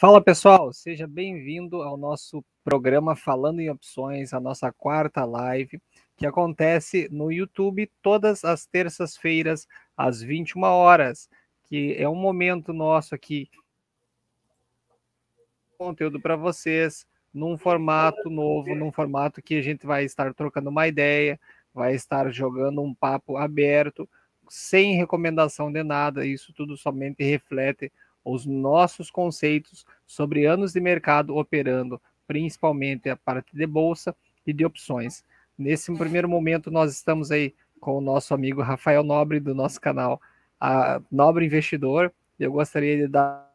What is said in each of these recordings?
Fala pessoal, seja bem-vindo ao nosso programa Falando em Opções, a nossa quarta live, que acontece no YouTube todas as terças-feiras, às 21 horas, que é um momento nosso aqui, conteúdo para vocês, num formato novo, num formato que a gente vai estar trocando uma ideia, vai estar jogando um papo aberto, sem recomendação de nada, isso tudo somente reflete os nossos conceitos sobre anos de mercado operando, principalmente a parte de bolsa e de opções. Nesse primeiro momento, nós estamos aí com o nosso amigo Rafael Nobre, do nosso canal a Nobre Investidor. Eu gostaria de dar.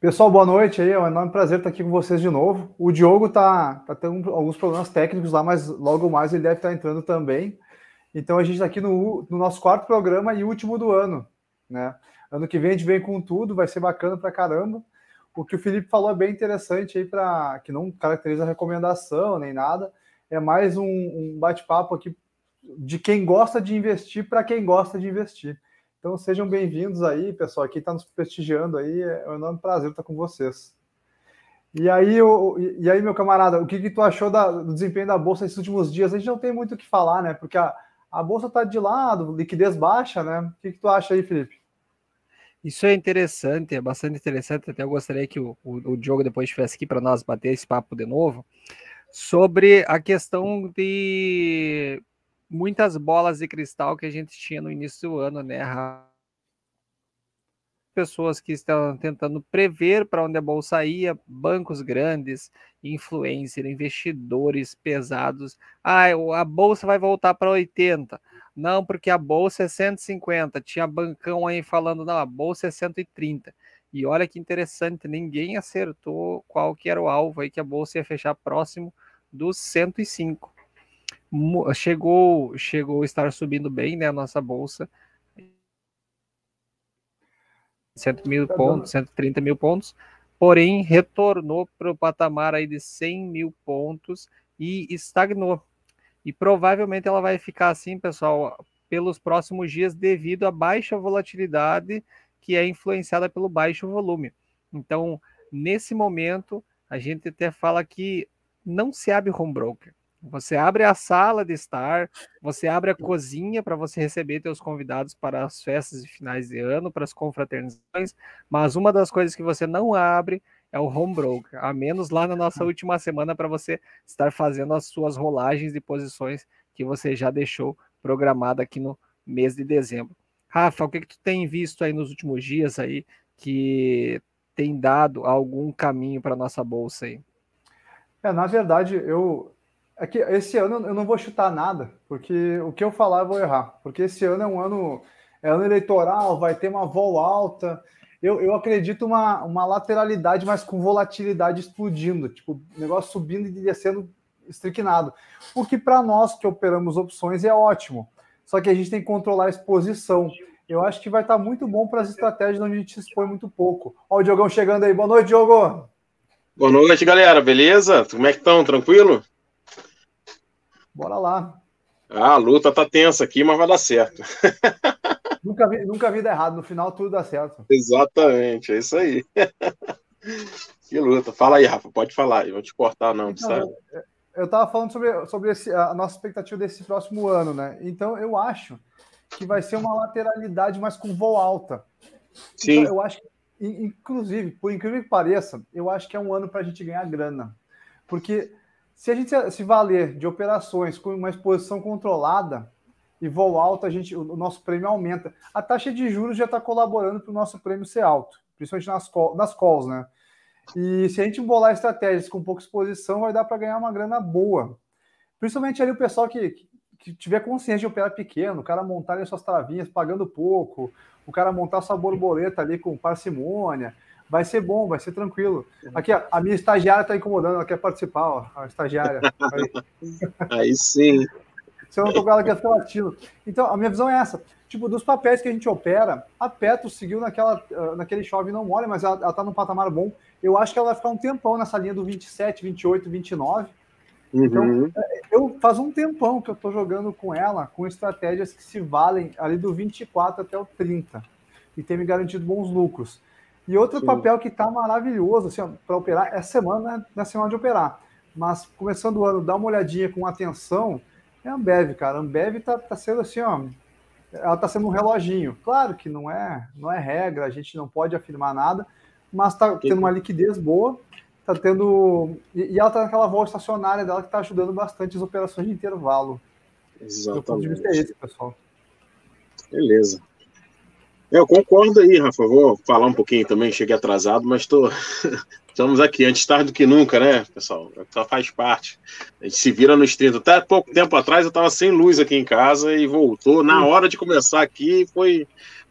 Pessoal, boa noite aí. É um enorme prazer estar aqui com vocês de novo. O Diogo tá, tá tendo alguns problemas técnicos lá, mas logo mais ele deve estar entrando também. Então a gente está aqui no, no, nosso quarto programa e último do ano, né? Ano que vem a gente vem com tudo, vai ser bacana pra caramba. O que o Felipe falou é bem interessante aí para que não caracteriza recomendação nem nada. É mais um, um bate-papo aqui de quem gosta de investir para quem gosta de investir. Então sejam bem-vindos aí, pessoal. Quem está nos prestigiando aí, é um enorme prazer estar com vocês. E aí, e aí, meu camarada, o que, que tu achou da, do desempenho da Bolsa nesses últimos dias? A gente não tem muito o que falar, né? Porque a, a bolsa está de lado, liquidez baixa, né? O que, que, tu acha aí, Felipe? Isso é interessante, é bastante interessante. Até eu gostaria que o, o, o Diogo depois estivesse aqui para nós bater esse papo de novo sobre a questão de muitas bolas de cristal que a gente tinha no início do ano, né? Pessoas que estão tentando prever para onde a bolsa ia, bancos grandes, influencer, investidores pesados. Ah, a bolsa vai voltar para 80. Não, porque a bolsa é 150. Tinha bancão aí falando, não, a bolsa é 130. E olha que interessante, ninguém acertou qual que era o alvo aí que a bolsa ia fechar próximo dos 105. Chegou, chegou a estar subindo bem, né, a nossa bolsa 100 mil tá pontos, 130 mil pontos, porém retornou para o patamar aí de 100 mil pontos e estagnou. E provavelmente ela vai ficar assim, pessoal, pelos próximos dias devido à baixa volatilidade que é influenciada pelo baixo volume. Então, nesse momento, a gente até fala que não se abre home broker. Você abre a sala de estar, você abre a cozinha para você receber seus convidados para as festas de finais de ano, para as confraternizações, mas uma das coisas que você não abre é o home broker, a menos lá na nossa última semana para você estar fazendo as suas rolagens de posições que você já deixou programada aqui no mês de dezembro. Rafa, o que, que tu tem visto aí nos últimos dias aí que tem dado algum caminho para nossa bolsa aí? É, na verdade, eu é que esse ano eu não vou chutar nada, porque o que eu falar eu vou errar. Porque esse ano é um ano, é ano eleitoral, vai ter uma vol alta. Eu, eu acredito uma, uma lateralidade, mas com volatilidade explodindo, tipo, negócio subindo e descendo estricnado. O que para nós que operamos opções é ótimo. Só que a gente tem que controlar a exposição. Eu acho que vai estar muito bom para as estratégias onde a gente expõe muito pouco. Ó, o Diogão chegando aí. Boa noite, Diogo. Boa noite, galera. Beleza? Como é que estão? Tranquilo? Bora lá. Ah, a luta tá tensa aqui, mas vai dar certo. nunca, vi, nunca vi dar errado, no final tudo dá certo. Exatamente, é isso aí. que luta. Fala aí, Rafa, pode falar, eu vou te cortar, não, então, sabe? Eu estava falando sobre, sobre esse, a nossa expectativa desse próximo ano, né? Então, eu acho que vai ser uma lateralidade, mas com voo alta. Sim. Então, eu acho que, inclusive, por incrível que pareça, eu acho que é um ano para a gente ganhar grana. Porque se a gente se valer de operações com uma exposição controlada e voo alto, a gente, o nosso prêmio aumenta. A taxa de juros já está colaborando para o nosso prêmio ser alto, principalmente nas, call, nas calls, né? E se a gente bolar estratégias com pouca exposição, vai dar para ganhar uma grana boa. Principalmente ali o pessoal que, que tiver consciência de operar pequeno, o cara montar ali suas travinhas pagando pouco, o cara montar sua borboleta ali com parcimônia, Vai ser bom, vai ser tranquilo. Aqui, ó, a minha estagiária está incomodando, ela quer participar, ó, a estagiária. Aí, Aí sim. Se eu não tocar, ela quer ficar latindo. Então, a minha visão é essa. Tipo, dos papéis que a gente opera, a Petro seguiu naquela, ah, naquele chove não mole, mas ela, ela tá num patamar bom. Eu acho que ela vai ficar um tempão nessa linha do 27, 28, 29. Uhum. Então, é, eu faz um tempão que eu estou jogando com ela, com estratégias que se valem ali do 24 até o 30. e tem me garantido bons lucros. E outro Sim. papel que está maravilhoso assim, para operar, essa semana né, é semana de operar, mas começando o ano, dá uma olhadinha com atenção, é a Ambev, cara. A Ambev está tá sendo assim, ó, ela está sendo um reloginho. Claro que não é, não é regra, a gente não pode afirmar nada, mas está tendo uma liquidez boa, está tendo. E, ela está naquela volta estacionária dela que está ajudando bastante as operações de intervalo. Exatamente. Do ponto de vista é esse, pessoal. Beleza. Eu concordo aí, Rafa. Vou falar um pouquinho também, cheguei atrasado, mas tô... estamos aqui, antes tarde do que nunca, né, pessoal? Só faz parte. A gente se vira nos 30. Até pouco tempo atrás eu estava sem luz aqui em casa e voltou. Na hora de começar aqui, foi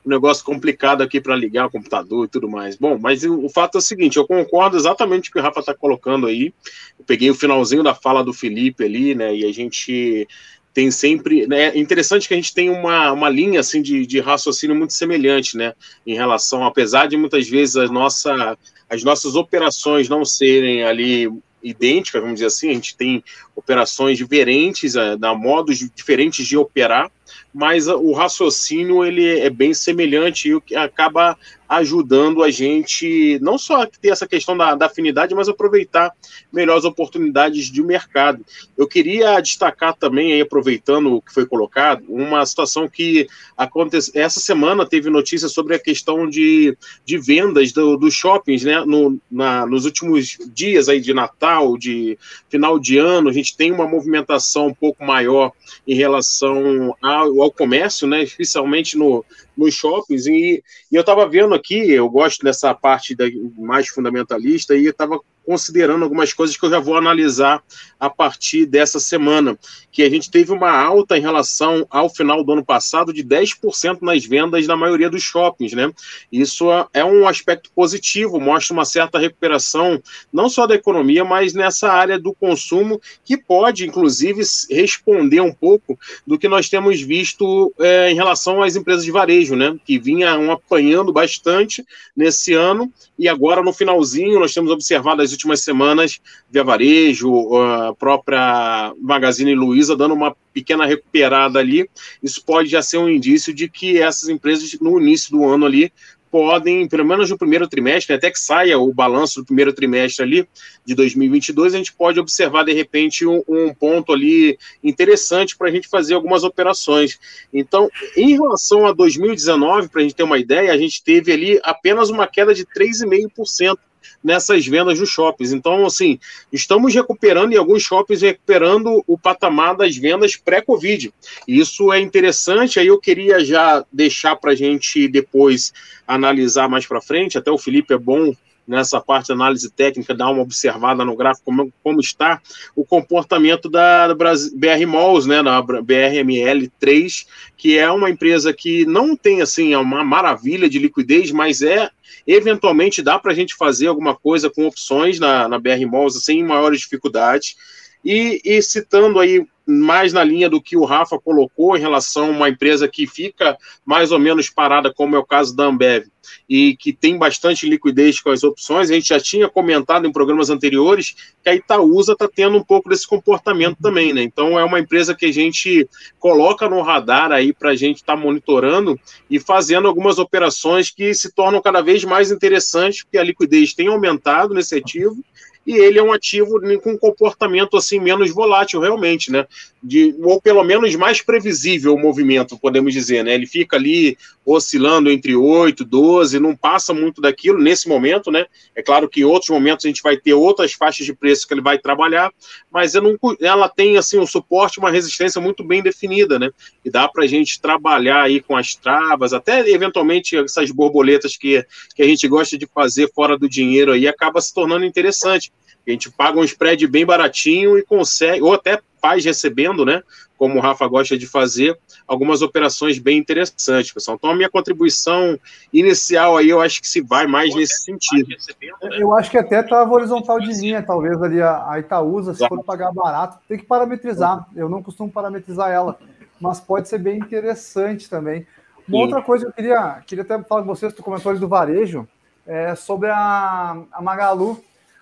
um negócio complicado aqui para ligar o computador e tudo mais. Bom, mas o, o fato é o seguinte: eu concordo exatamente com o que o Rafa está colocando aí. Eu peguei o finalzinho da fala do Felipe ali, né? E a gente tem sempre. Né, é interessante que a gente tem uma, uma linha assim de, de raciocínio muito semelhante, né? Em relação, apesar de muitas vezes a nossa, as nossas operações não serem ali idênticas, vamos dizer assim, a gente tem operações diferentes, eh, da modos diferentes de operar, mas o raciocínio ele é bem semelhante e o que acaba ajudando a gente não só a ter essa questão da, da, afinidade, mas aproveitar melhores oportunidades de mercado. Eu queria destacar também, aí, aproveitando o que foi colocado, uma situação que aconteceu. Essa semana teve notícia sobre a questão de, de vendas dos do shoppings, né? No, na, nos últimos dias aí de Natal, de final de ano, a gente tem uma movimentação um pouco maior em relação ao, ao comércio, né? Especialmente no, nos shoppings. E, e eu estava vendo aqui, eu gosto dessa parte da, mais fundamentalista, e eu estava considerando algumas coisas que eu já vou analisar a partir dessa semana, que a gente teve uma alta em relação ao final do ano passado de 10% nas vendas na maioria dos shoppings, né? Isso é um aspecto positivo, mostra uma certa recuperação, não só da economia, mas nessa área do consumo, que pode, inclusive, responder um pouco do que nós temos visto é, em relação às empresas de varejo, né? Que vinham apanhando bastante nesse ano, e agora no finalzinho nós temos observado as últimas semanas, Via Varejo, a própria Magazine Luiza dando uma pequena recuperada ali. Isso pode já ser um indício de que essas empresas, no início do ano ali, podem, pelo menos no primeiro trimestre, até que saia o balanço do primeiro trimestre ali de 2022, a gente pode observar de repente um, um ponto ali interessante para a gente fazer algumas operações. Então, em relação a 2019, para a gente ter uma ideia, a gente teve ali apenas uma queda de 3,5% nessas vendas dos shoppings. Então, assim, estamos recuperando, em alguns shoppings, recuperando o patamar das vendas pré-Covid. Isso é interessante, aí eu queria já deixar para a gente depois analisar mais para frente, até o Felipe é bom nessa parte de análise técnica, dar uma observada no gráfico como, como está o comportamento da, BR Malls, né, da BRML3, que é uma empresa que não tem assim uma maravilha de liquidez, mas é eventualmente dá para a gente fazer alguma coisa com opções na, na BR Malls sem maiores dificuldades. E, e, citando aí mais na linha do que o Rafa colocou em relação a uma empresa que fica mais ou menos parada, como é o caso da Ambev, e que tem bastante liquidez com as opções, a gente já tinha comentado em programas anteriores que a Itaúsa está tendo um pouco desse comportamento também, né? Então é uma empresa que a gente coloca no radar aí para a gente estar tá monitorando e fazendo algumas operações que se tornam cada vez mais interessantes, porque a liquidez tem aumentado nesse ativo e ele é um ativo com um comportamento assim menos volátil realmente, né? De, ou pelo menos mais previsível o movimento, podemos dizer, né? Ele fica ali oscilando entre 8, 12, não passa muito daquilo nesse momento, né? É claro que em outros momentos a gente vai ter outras faixas de preço que ele vai trabalhar, mas não, ela tem assim um suporte, uma resistência muito bem definida, né? E dá para a gente trabalhar aí com as travas, até eventualmente essas borboletas que, que a gente gosta de fazer fora do dinheiro aí acaba se tornando interessante. A gente paga um spread bem baratinho e consegue, ou até faz recebendo, né? Como o Rafa gosta de fazer, algumas operações bem interessantes, pessoal. Então, a minha contribuição inicial aí, eu acho que se vai mais nesse sentido. Né? Eu acho que até estava horizontal de linha, talvez, ali a, a Itaúsa, se for pagar barato, tem que parametrizar. Eu não costumo parametrizar ela, mas pode ser bem interessante também. Uma Sim. outra coisa que eu queria, queria até falar com vocês, tu comentou ali do varejo, é sobre a, a Magalu,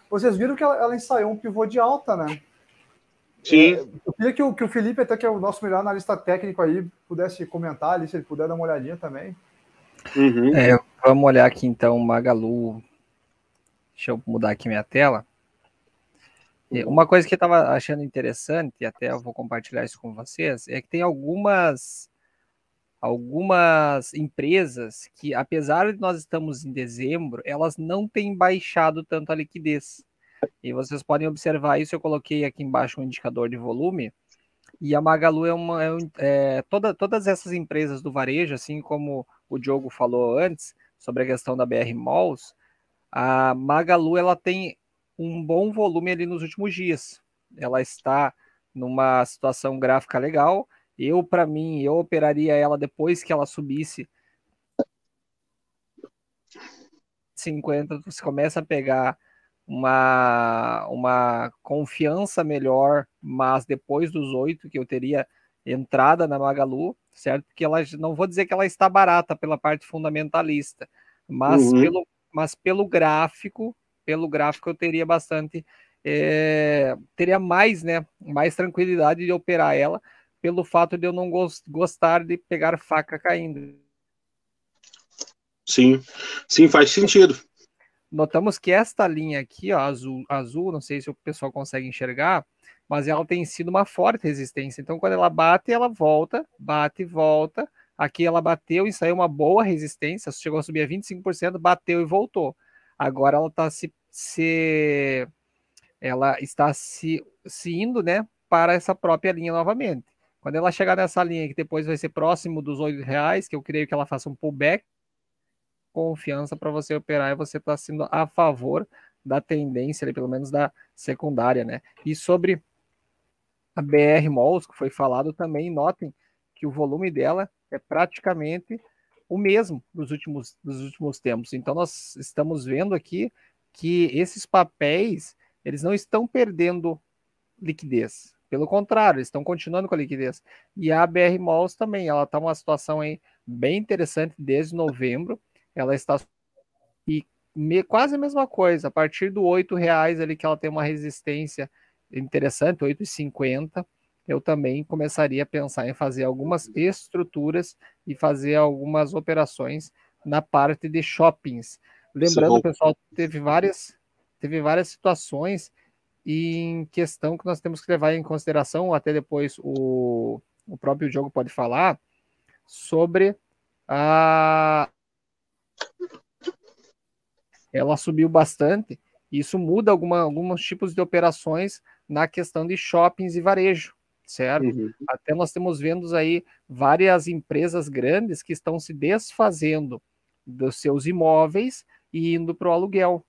vocês viram que ela, ela ensaiou um pivô de alta, né? Sim. É, eu queria que o, que o Felipe, até que é o nosso melhor analista técnico aí, pudesse comentar ali, se ele puder dar uma olhadinha também. Uhum. É, vamos olhar aqui então Magalu. Deixa eu mudar aqui minha tela. Uma coisa que eu estava achando interessante, e até eu vou compartilhar isso com vocês, é que tem algumas algumas empresas que, apesar de nós estamos em dezembro, elas não têm baixado tanto a liquidez. E vocês podem observar isso, eu coloquei aqui embaixo um indicador de volume, e a Magalu é uma. É, é, toda, todas essas empresas do varejo, assim como o Diogo falou antes, sobre a questão da BR Malls, a Magalu ela tem um bom volume ali nos últimos dias. Ela está numa situação gráfica legal. Eu, para mim, eu operaria ela depois que ela subisse 50, você começa a pegar uma, uma confiança melhor, mas depois dos oito que eu teria entrada na Magalu, certo? Porque ela não vou dizer que ela está barata pela parte fundamentalista, mas, uhum. pelo, mas pelo gráfico pelo gráfico eu teria bastante, é, teria mais, né, mais tranquilidade de operar ela, pelo fato de eu não gostar de pegar faca caindo. Sim, sim, faz sentido. Notamos que esta linha aqui, ó, azul, azul, não sei se o pessoal consegue enxergar, mas ela tem sido uma forte resistência. Então, quando ela bate, ela volta, bate e volta. Aqui ela bateu e saiu uma boa resistência, chegou a subir a 25%, bateu e voltou. Agora ela está se, se ela está se, se indo, né, para essa própria linha novamente. Quando ela chegar nessa linha que depois vai ser próximo dos oito reais, que eu creio que ela faça um pullback, confiança para você operar e você está sendo a favor da tendência, ali, pelo menos da secundária, né? E sobre a BR Malls, que foi falado também, notem que o volume dela é praticamente o mesmo dos últimos, dos últimos tempos. Então, nós estamos vendo aqui que esses papéis eles não estão perdendo liquidez. Pelo contrário, eles estão continuando com a liquidez. E a BR Malls também, ela está numa situação aí bem interessante desde novembro. Ela está e me, quase a mesma coisa. A partir do R$ reais ali que ela tem uma resistência interessante, 8,50 eu também começaria a pensar em fazer algumas estruturas e fazer algumas operações na parte de shoppings. Lembrando, pessoal, teve várias, teve várias situações em questão que nós temos que levar em consideração, até depois o, o próprio jogo pode falar, sobre a. Ela subiu bastante, isso muda alguma, alguns tipos de operações na questão de shoppings e varejo certo? Uhum. Até nós temos vendo aí várias empresas grandes que estão se desfazendo dos seus imóveis e indo para o aluguel.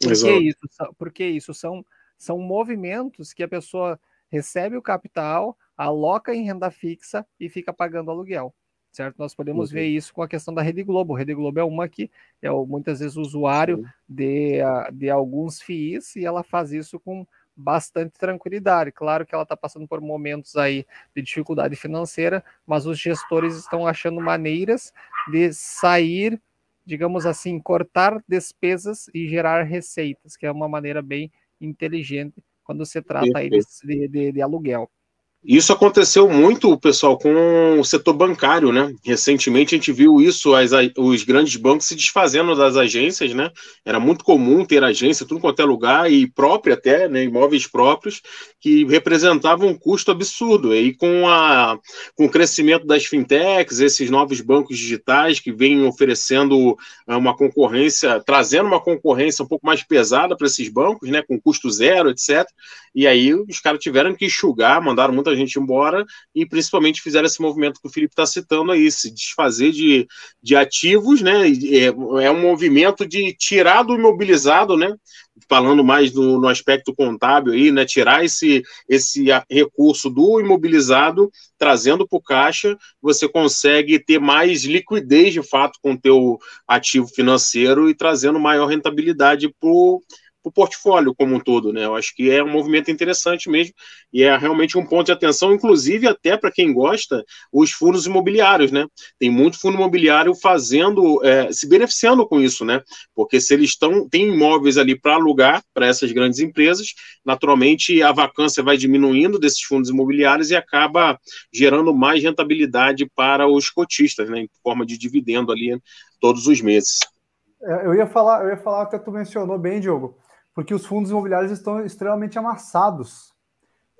Por que isso? Porque isso são, são movimentos que a pessoa recebe o capital, aloca em renda fixa e fica pagando aluguel. Certo? Nós podemos uhum. ver isso com a questão da Rede Globo. A Rede Globo é uma que é muitas vezes usuário uhum. de, de alguns FIIs e ela faz isso com bastante tranquilidade. Claro que ela está passando por momentos aí de dificuldade financeira, mas os gestores estão achando maneiras de sair, digamos assim, cortar despesas e gerar receitas, que é uma maneira bem inteligente quando se trata aí de, de, de aluguel. Isso aconteceu muito, pessoal, com o setor bancário, né? Recentemente a gente viu isso, as, os grandes bancos se desfazendo das agências, né? Era muito comum ter agência, tudo quanto é lugar, e própria até, né? Imóveis próprios, que representavam um custo absurdo. E com, a, com o crescimento das fintechs, esses novos bancos digitais que vêm oferecendo uma concorrência, trazendo uma concorrência um pouco mais pesada para esses bancos, né? Com custo zero, etc. E aí os caras tiveram que enxugar, mandaram muita gente embora e principalmente fizeram esse movimento que o Felipe está citando aí, se desfazer de, de ativos, né? É, é um movimento de tirar do imobilizado, né? Falando mais no, no aspecto contábil aí, né? Tirar esse, esse recurso do imobilizado, trazendo para o caixa, você consegue ter mais liquidez de fato com o teu ativo financeiro e trazendo maior rentabilidade para o portfólio como um todo, né? Eu acho que é um movimento interessante mesmo e é realmente um ponto de atenção, inclusive até para quem gosta, os fundos imobiliários, né? Tem muito fundo imobiliário fazendo, é, se beneficiando com isso, né? Porque se eles estão, têm imóveis ali para alugar para essas grandes empresas, naturalmente a vacância vai diminuindo desses fundos imobiliários e acaba gerando mais rentabilidade para os cotistas, né? Em forma de dividendo ali todos os meses. É, eu ia falar, eu ia falar, até tu mencionou bem, Diogo, porque os fundos imobiliários estão extremamente amassados.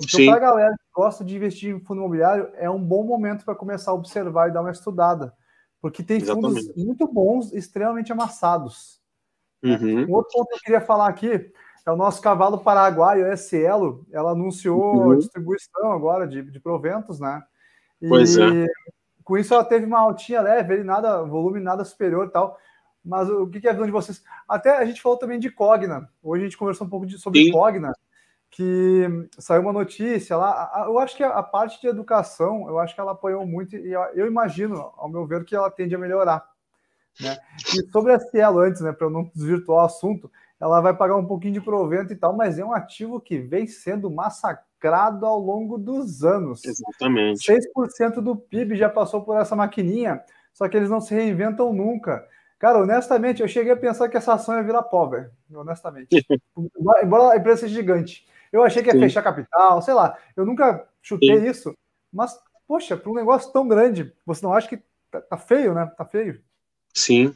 Então, para a galera que gosta de investir em fundo imobiliário, é um bom momento para começar a observar e dar uma estudada. Porque tem Exatamente. fundos muito bons, extremamente amassados. Uhum. Um outro ponto que eu queria falar aqui é o nosso cavalo paraguaio, a Cielo. Ela anunciou uhum. distribuição agora de, de proventos, né? E pois é. com isso ela teve uma altinha leve, nada, volume nada superior e tal. Mas o que é a visão de vocês? Até a gente falou também de Cogna. Hoje a gente conversou um pouco de, sobre Sim. Cogna, que saiu uma notícia lá. Eu acho que a parte de educação, eu acho que ela apoiou muito e eu imagino, ao meu ver, que ela tende a melhorar. Né? E sobre a Cielo antes, né, para eu não desvirtuar o assunto, ela vai pagar um pouquinho de provento e tal, mas é um ativo que vem sendo massacrado ao longo dos anos. Exatamente. 6% do PIB já passou por essa maquininha, só que eles não se reinventam nunca. Cara, honestamente, eu cheguei a pensar que essa ação ia virar pobre, honestamente. Embora a empresa seja gigante. Eu achei que ia Sim. fechar capital, sei lá. Eu nunca chutei Sim. isso. Mas, poxa, para um negócio tão grande, você não acha que tá, tá feio, né? Tá feio. Sim.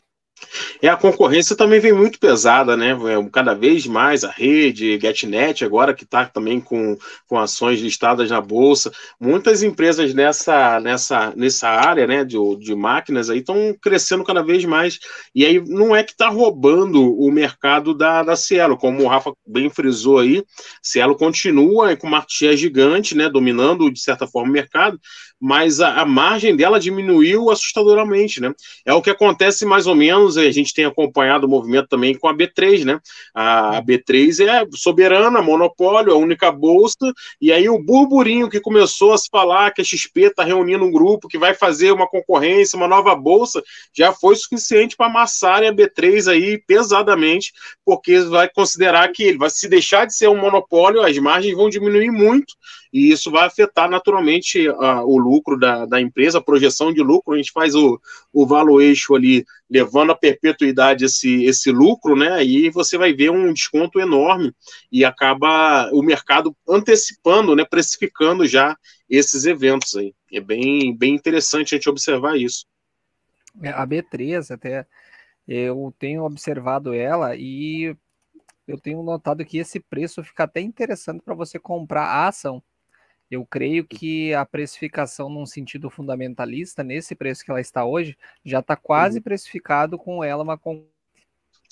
E a concorrência também vem muito pesada, né? É, cada vez mais a rede, GetNet, agora que está também com, com ações listadas na Bolsa. Muitas empresas nessa, nessa, nessa área né, de, de máquinas aí estão crescendo cada vez mais. E aí não é que está roubando o mercado da, da Cielo, como o Rafa bem frisou aí, Cielo continua com uma share gigante, né? Dominando, de certa forma, o mercado, mas a, a, margem dela diminuiu assustadoramente, né? É o que acontece mais ou menos, a gente tem acompanhado o movimento também com a B3, né? A, a B3 é soberana, monopólio, a única bolsa, e aí o burburinho que começou a se falar que a XP está reunindo um grupo que vai fazer uma concorrência, uma nova bolsa, já foi suficiente para amassarem a B3 aí pesadamente, porque vai considerar que ele vai se deixar de ser um monopólio, as margens vão diminuir muito, e isso vai afetar naturalmente uh, o lucro da, da empresa, a projeção de lucro, a gente faz o, o valuation ali, levando a perpetuidade esse, esse lucro, né, e você vai ver um desconto enorme, e acaba o mercado antecipando, né, precificando já esses eventos aí. É bem, bem interessante a gente observar isso. É, a B3 até, eu tenho observado ela e eu tenho notado que esse preço fica até interessante para você comprar a ação. Eu creio que a precificação, num sentido fundamentalista, nesse preço que ela está hoje, já está quase uhum. precificado com ela uma.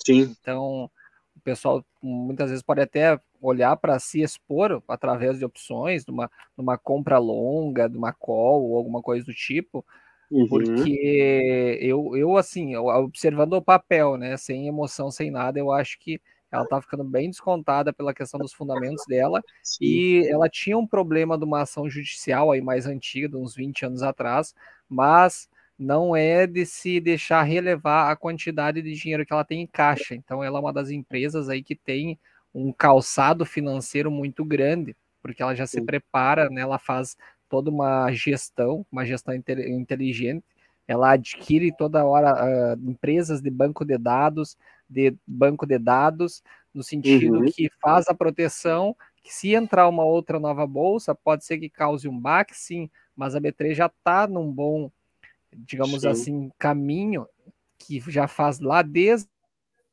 Sim. Então, o pessoal muitas vezes pode até olhar para se expor através de opções, de uma, de uma compra longa, de uma call ou alguma coisa do tipo, uhum. porque eu, eu, assim, observando o papel, né, sem emoção, sem nada, eu acho que ela tá ficando bem descontada pela questão dos fundamentos dela, Sim. e ela tinha um problema de uma ação judicial aí mais antiga, de uns 20 anos atrás, mas não é de se deixar relevar a quantidade de dinheiro que ela tem em caixa. Então ela é uma das empresas aí que tem um calçado financeiro muito grande, porque ela já se prepara, né? Ela faz toda uma gestão, uma gestão inteligente. Ela adquire toda hora uh, empresas de banco de dados, de banco de dados, no sentido uhum. que faz a proteção, que se entrar uma outra nova bolsa, pode ser que cause um baque, sim, mas a B3 já está num bom, digamos sim. assim, caminho, que já faz lá desde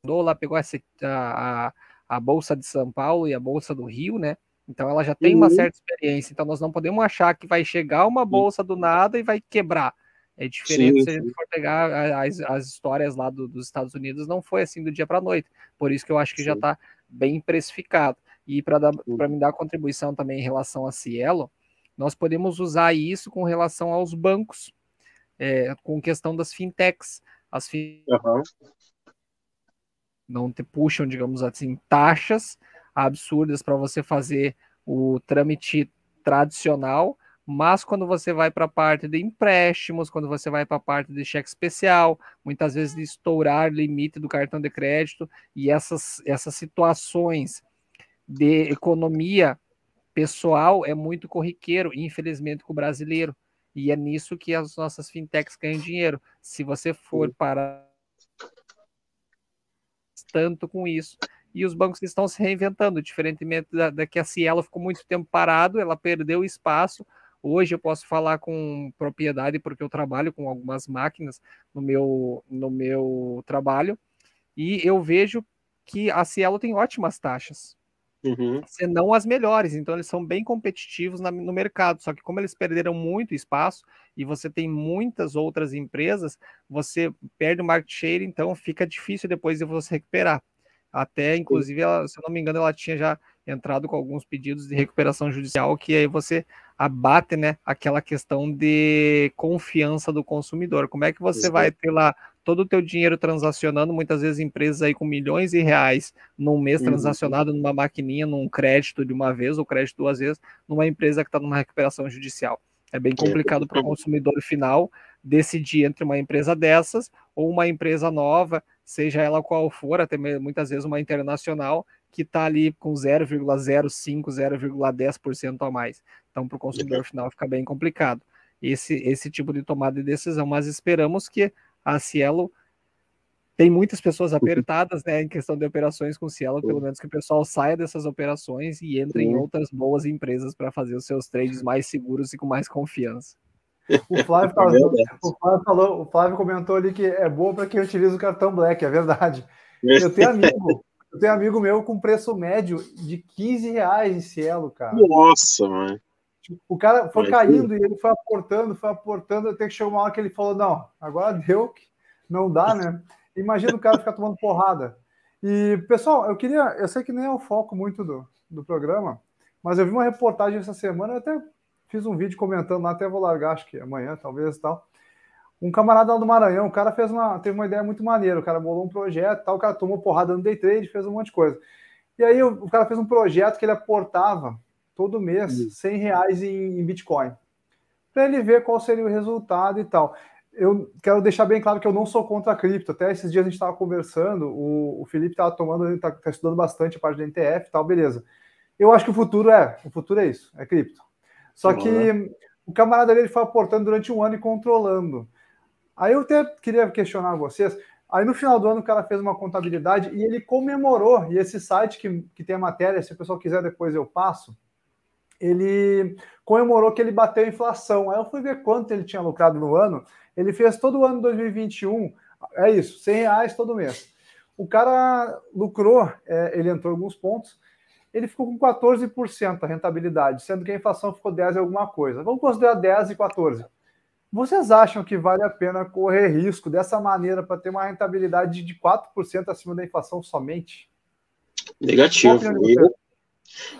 lá pegou essa, a, a Bolsa de São Paulo e a Bolsa do Rio, né? Então ela já tem uhum. uma certa experiência. Então nós não podemos achar que vai chegar uma bolsa do nada e vai quebrar. É diferente sim, se a gente for pegar as, as histórias lá do, dos Estados Unidos, não foi assim do dia para a noite. Por isso que eu acho que sim. já está bem precificado. E para me dar contribuição também em relação a Cielo, nós podemos usar isso com relação aos bancos, é, com questão das fintechs. As fin... uhum. não te puxam, digamos assim, taxas absurdas para você fazer o trâmite tradicional, Mas quando você vai para a parte de empréstimos, quando você vai para a parte de cheque especial, muitas vezes de estourar limite do cartão de crédito e essas, essas situações de economia pessoal é muito corriqueiro, infelizmente, com o brasileiro. E é nisso que as nossas fintechs ganham dinheiro. Se você for para tanto com isso. E os bancos estão se reinventando, diferentemente da, da que a Cielo ficou muito tempo parado, ela perdeu espaço, Hoje eu posso falar com propriedade porque eu trabalho com algumas máquinas no meu, no meu trabalho e eu vejo que a Cielo tem ótimas taxas. Uhum. Se não as melhores, então eles são bem competitivos na, no mercado. Só que, como eles perderam muito espaço e você tem muitas outras empresas, você perde o market share, então fica difícil depois de você recuperar. Até, inclusive, ela, se eu não me engano, ela tinha já entrado com alguns pedidos de recuperação judicial, que aí você abate né, aquela questão de confiança do consumidor. Como é que você Isso. vai ter lá todo o teu dinheiro transacionando, muitas vezes empresas aí com milhões de reais num mês uhum. transacionado numa maquininha, num crédito de uma vez ou crédito duas vezes, numa empresa que está numa recuperação judicial. É bem é, complicado para o consumidor final decidir entre uma empresa dessas ou uma empresa nova, seja ela qual for, até muitas vezes uma internacional, que está ali com 0,05, 0,10% a mais. Então, para o consumidor final fica bem complicado esse, esse tipo de tomada de decisão, mas esperamos que a Cielo tem muitas pessoas apertadas né, em questão de operações com Cielo, pelo menos que o pessoal saia dessas operações e entre em outras boas empresas para fazer os seus trades mais seguros e com mais confiança. O Flávio, falou, o Flávio, falou, o Flávio comentou ali que é bom para quem utiliza o cartão Black, é verdade. Eu tenho amigo, eu tenho amigo meu com preço médio de 15 reais em Cielo, cara. Nossa, mano. O cara foi caindo e ele foi aportando, foi aportando, até que chegou uma hora que ele falou: não, agora deu, não dá, né? Imagina o cara ficar tomando porrada. E, pessoal, eu queria, eu sei que nem é o foco muito do, do programa, mas eu vi uma reportagem essa semana, eu até fiz um vídeo comentando lá, até vou largar, acho que amanhã, talvez tal. Um camarada lá do Maranhão, o cara fez uma, teve uma ideia muito maneira, o cara bolou um projeto, tal, o cara tomou porrada no day trade, fez um monte de coisa. E aí o, o cara fez um projeto que ele aportava todo mês Isso. 100 reais em, em Bitcoin, para ele ver qual seria o resultado e tal. Eu quero deixar bem claro que eu não sou contra a cripto. Até esses dias a gente estava conversando, o, o Felipe estava tomando, ele está tá estudando bastante a parte da NTF e tal, beleza. Eu acho que o futuro é, o futuro é isso, é cripto. Só que o camarada dele foi aportando durante um ano e controlando. Aí eu até queria questionar vocês. Aí no final do ano o cara fez uma contabilidade e ele comemorou. E esse site que, que tem a matéria, se o pessoal quiser depois eu passo, ele comemorou que ele bateu a inflação. Aí eu fui ver quanto ele tinha lucrado no ano. Ele fez todo o ano 2021, é isso, 100 reais todo mês. O cara lucrou, é, ele entrou em alguns pontos, ele ficou com 14% a rentabilidade, sendo que a inflação ficou 10 e alguma coisa. Vamos considerar 10 e 14. Vocês acham que vale a pena correr risco dessa maneira para ter uma rentabilidade de 4% acima da inflação somente? Negativo. Eu,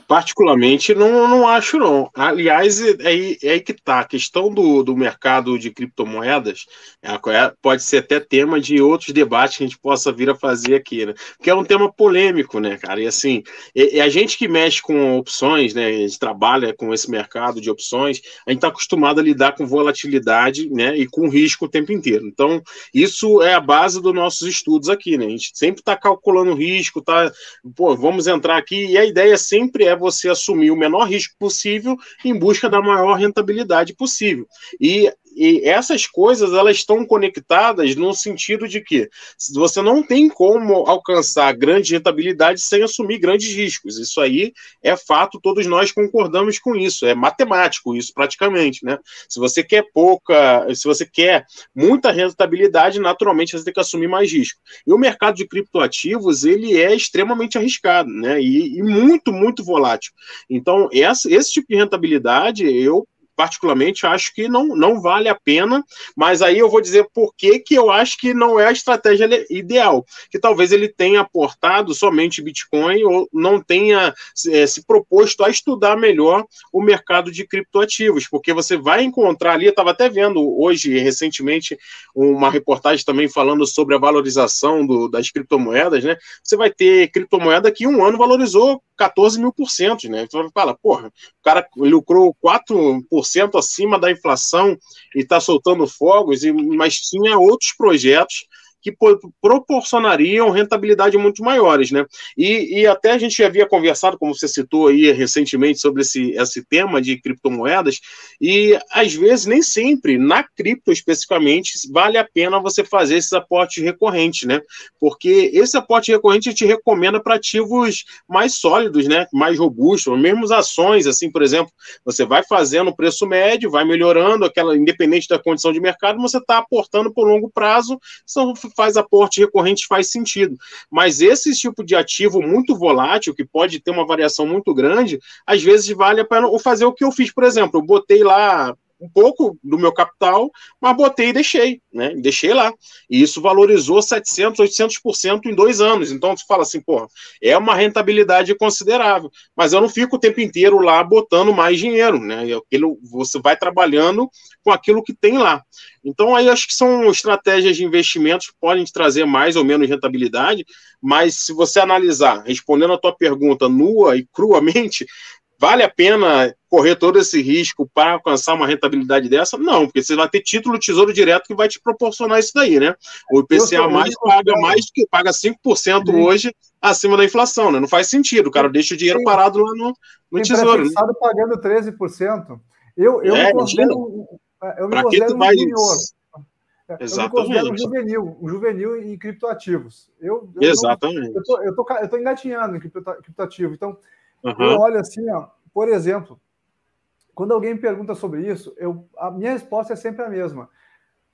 Particularmente, não, não acho, não. Aliás, é, é, é aí que tá. A questão do, do mercado de criptomoedas é, é, pode ser até tema de outros debates que a gente possa vir a fazer aqui, né? Porque é um tema polêmico, né, cara? E assim, é, é a gente que mexe com opções, né? A gente trabalha com esse mercado de opções, a gente está acostumado a lidar com volatilidade, né? E com risco o tempo inteiro. Então, isso é a base dos nossos estudos aqui, né? A gente sempre está calculando risco, tá? Pô, vamos entrar aqui, e a ideia é sempre sempre é você assumir o menor risco possível em busca da maior rentabilidade possível. E e essas coisas elas estão conectadas no sentido de que você não tem como alcançar grande rentabilidade sem assumir grandes riscos. Isso aí é fato, todos nós concordamos com isso, é matemático isso praticamente, né? Se você quer pouca, se você quer muita rentabilidade, naturalmente você tem que assumir mais risco. E o mercado de criptoativos, ele é extremamente arriscado, né? E, e muito, muito volátil. Então, essa, esse tipo de rentabilidade, eu particularmente acho que não, não vale a pena, mas aí eu vou dizer por que, que eu acho que não é a estratégia ideal, que talvez ele tenha aportado somente Bitcoin ou não tenha é, se proposto a estudar melhor o mercado de criptoativos, porque você vai encontrar ali, eu estava até vendo hoje, recentemente, uma reportagem também falando sobre a valorização do, das criptomoedas, né? Você vai ter criptomoeda que um ano valorizou 14 mil por cento, né? Então fala, porra, o cara lucrou 4% acima da inflação e está soltando fogos, mas tinha outros projetos que proporcionariam rentabilidade muito maiores, né? E, e, até a gente já havia conversado, como você citou aí recentemente, sobre esse, esse tema de criptomoedas, e às vezes, nem sempre, na cripto especificamente, vale a pena você fazer esses aportes recorrentes, né? Porque esse aporte recorrente te recomenda para ativos mais sólidos, né? Mais robustos, mesmo ações, assim, por exemplo, você vai fazendo o preço médio, vai melhorando aquela, independente da condição de mercado, você está aportando por longo prazo, são faz aporte recorrente faz sentido. Mas esse tipo de ativo muito volátil, que pode ter uma variação muito grande, às vezes vale a pena fazer o que eu fiz, por exemplo, eu botei lá um pouco do meu capital, mas botei e deixei, né? Deixei lá. E isso valorizou 700, 800% em dois anos. Então, você fala assim, pô, é uma rentabilidade considerável. Mas eu não fico o tempo inteiro lá botando mais dinheiro, né? Aquilo, você vai trabalhando com aquilo que tem lá. Então, aí acho que são estratégias de investimentos que podem trazer mais ou menos rentabilidade, mas se você analisar, respondendo a tua pergunta nua e cruamente, Vale a pena correr todo esse risco para alcançar uma rentabilidade dessa? Não, porque você vai ter título Tesouro Direto que vai te proporcionar isso daí, né? O IPCA mais paga mais que paga 5% Sim. hoje acima da inflação, né? Não faz sentido, o cara deixa o dinheiro Sim. parado lá no, no Tem Tesouro. Né? pagando 13%. Eu, eu é, me considero, eu me considero um vai... junior. Exatamente. Eu me um juvenil, um juvenil em criptoativos. Eu, eu Exatamente. eu, tô, eu, tô engatinhando em criptoativo. Então, Uhum. Eu olho assim, ó, por exemplo, quando alguém me pergunta sobre isso, eu, a minha resposta é sempre a mesma.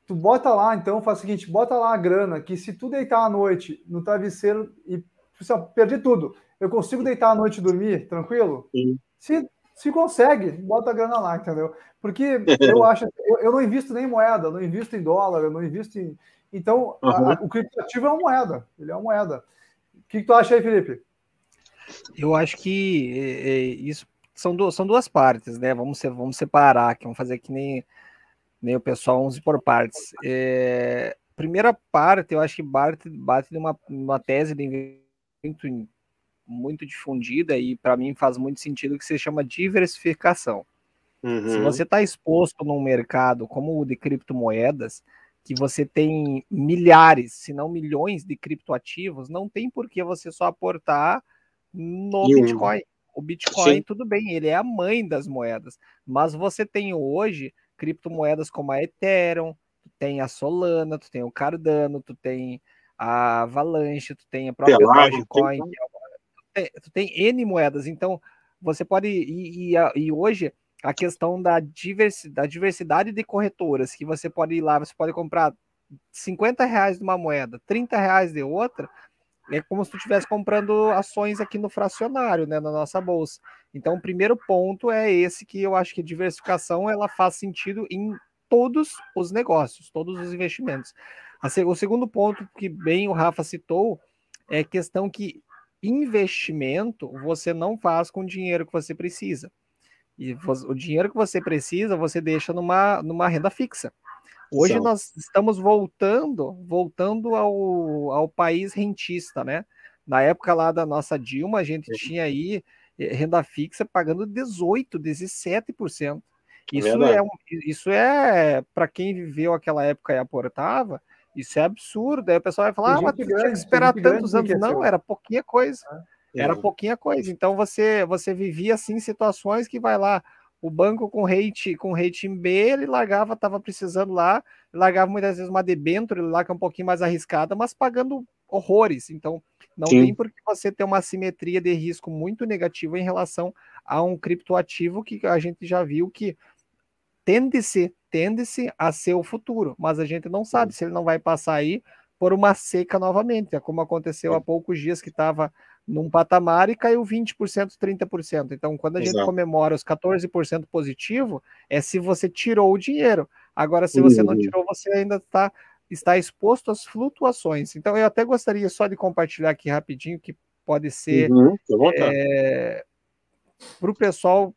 Tu bota lá, então, faz o seguinte, bota lá a grana, que se tu deitar à noite no travesseiro e assim, perdi tudo, eu consigo deitar à noite e dormir tranquilo? Sim. Se, se consegue, bota a grana lá, entendeu? Porque eu acho, eu, eu não invisto nem em moeda, eu não invisto em dólar, eu não invisto em. Então, uhum. a, a, o criptoativo é uma moeda, ele é uma moeda. O que, que tu acha aí, Felipe? Eu acho que é, é, isso são, duas, são duas partes, né? Vamos, ser, vamos separar aqui, vamos fazer que nem, nem o pessoal, vamos por partes. É, primeira parte, eu acho que bate, bate numa uma tese de investimento muito difundida e para mim faz muito sentido que se chama diversificação. Uhum. Se você está exposto num mercado como o de criptomoedas, que você tem milhares, se não milhões de criptoativos, não tem por que você só aportar no e Bitcoin. O Bitcoin, Sim. tudo bem, ele é a mãe das moedas, mas você tem hoje criptomoedas como a Ethereum, tu tem a Solana, tu tem o Cardano, tu tem a Avalanche, tu tem a própria Dogecoin, tu tem, tu tem N moedas, então você pode e, e, e hoje a questão da diversidade, da diversidade de corretoras que você pode ir lá, você pode comprar 50 reais de uma moeda, 30 reais de outra, é como se tu estivesse comprando ações aqui no fracionário, né, na nossa bolsa. Então, o primeiro ponto é esse que eu acho que diversificação ela faz sentido em todos os negócios, todos os investimentos. O segundo ponto que bem o Rafa citou é questão que investimento você não faz com o dinheiro que você precisa. E o dinheiro que você precisa, você deixa numa, numa renda fixa. Hoje São. nós estamos voltando, voltando ao, ao país rentista, né? Na época lá da nossa Dilma, a gente tinha aí eh, renda fixa pagando 18, 17%. É isso é, é, isso é para quem viveu aquela época e aportava, isso é absurdo. Aí o pessoal vai falar, ah, mas grande, tinha que esperar tantos anos. Não, era pouquinha coisa. Ah, era pouquinha coisa. Então você você vivia assim situações que vai lá, o banco com rate com rating B, ele largava, estava precisando lá, largava muitas vezes uma debênture lá que é um pouquinho mais arriscada, mas pagando horrores. Então, não Sim. tem por que você ter uma simetria de risco muito negativa em relação a um criptoativo que a gente já viu que tende-se tende-se a ser o futuro, mas a gente não sabe se ele não vai passar aí por uma seca novamente, é como aconteceu há poucos dias que estava num patamar e caiu 20%, 30%. Então, quando a Exato. gente comemora os 14% positivo, é se você tirou o dinheiro. Agora, se você não uhum. tirou, você ainda está está exposto às flutuações. Então, eu até gostaria só de compartilhar aqui rapidinho, que pode ser uhum, é, para o pessoal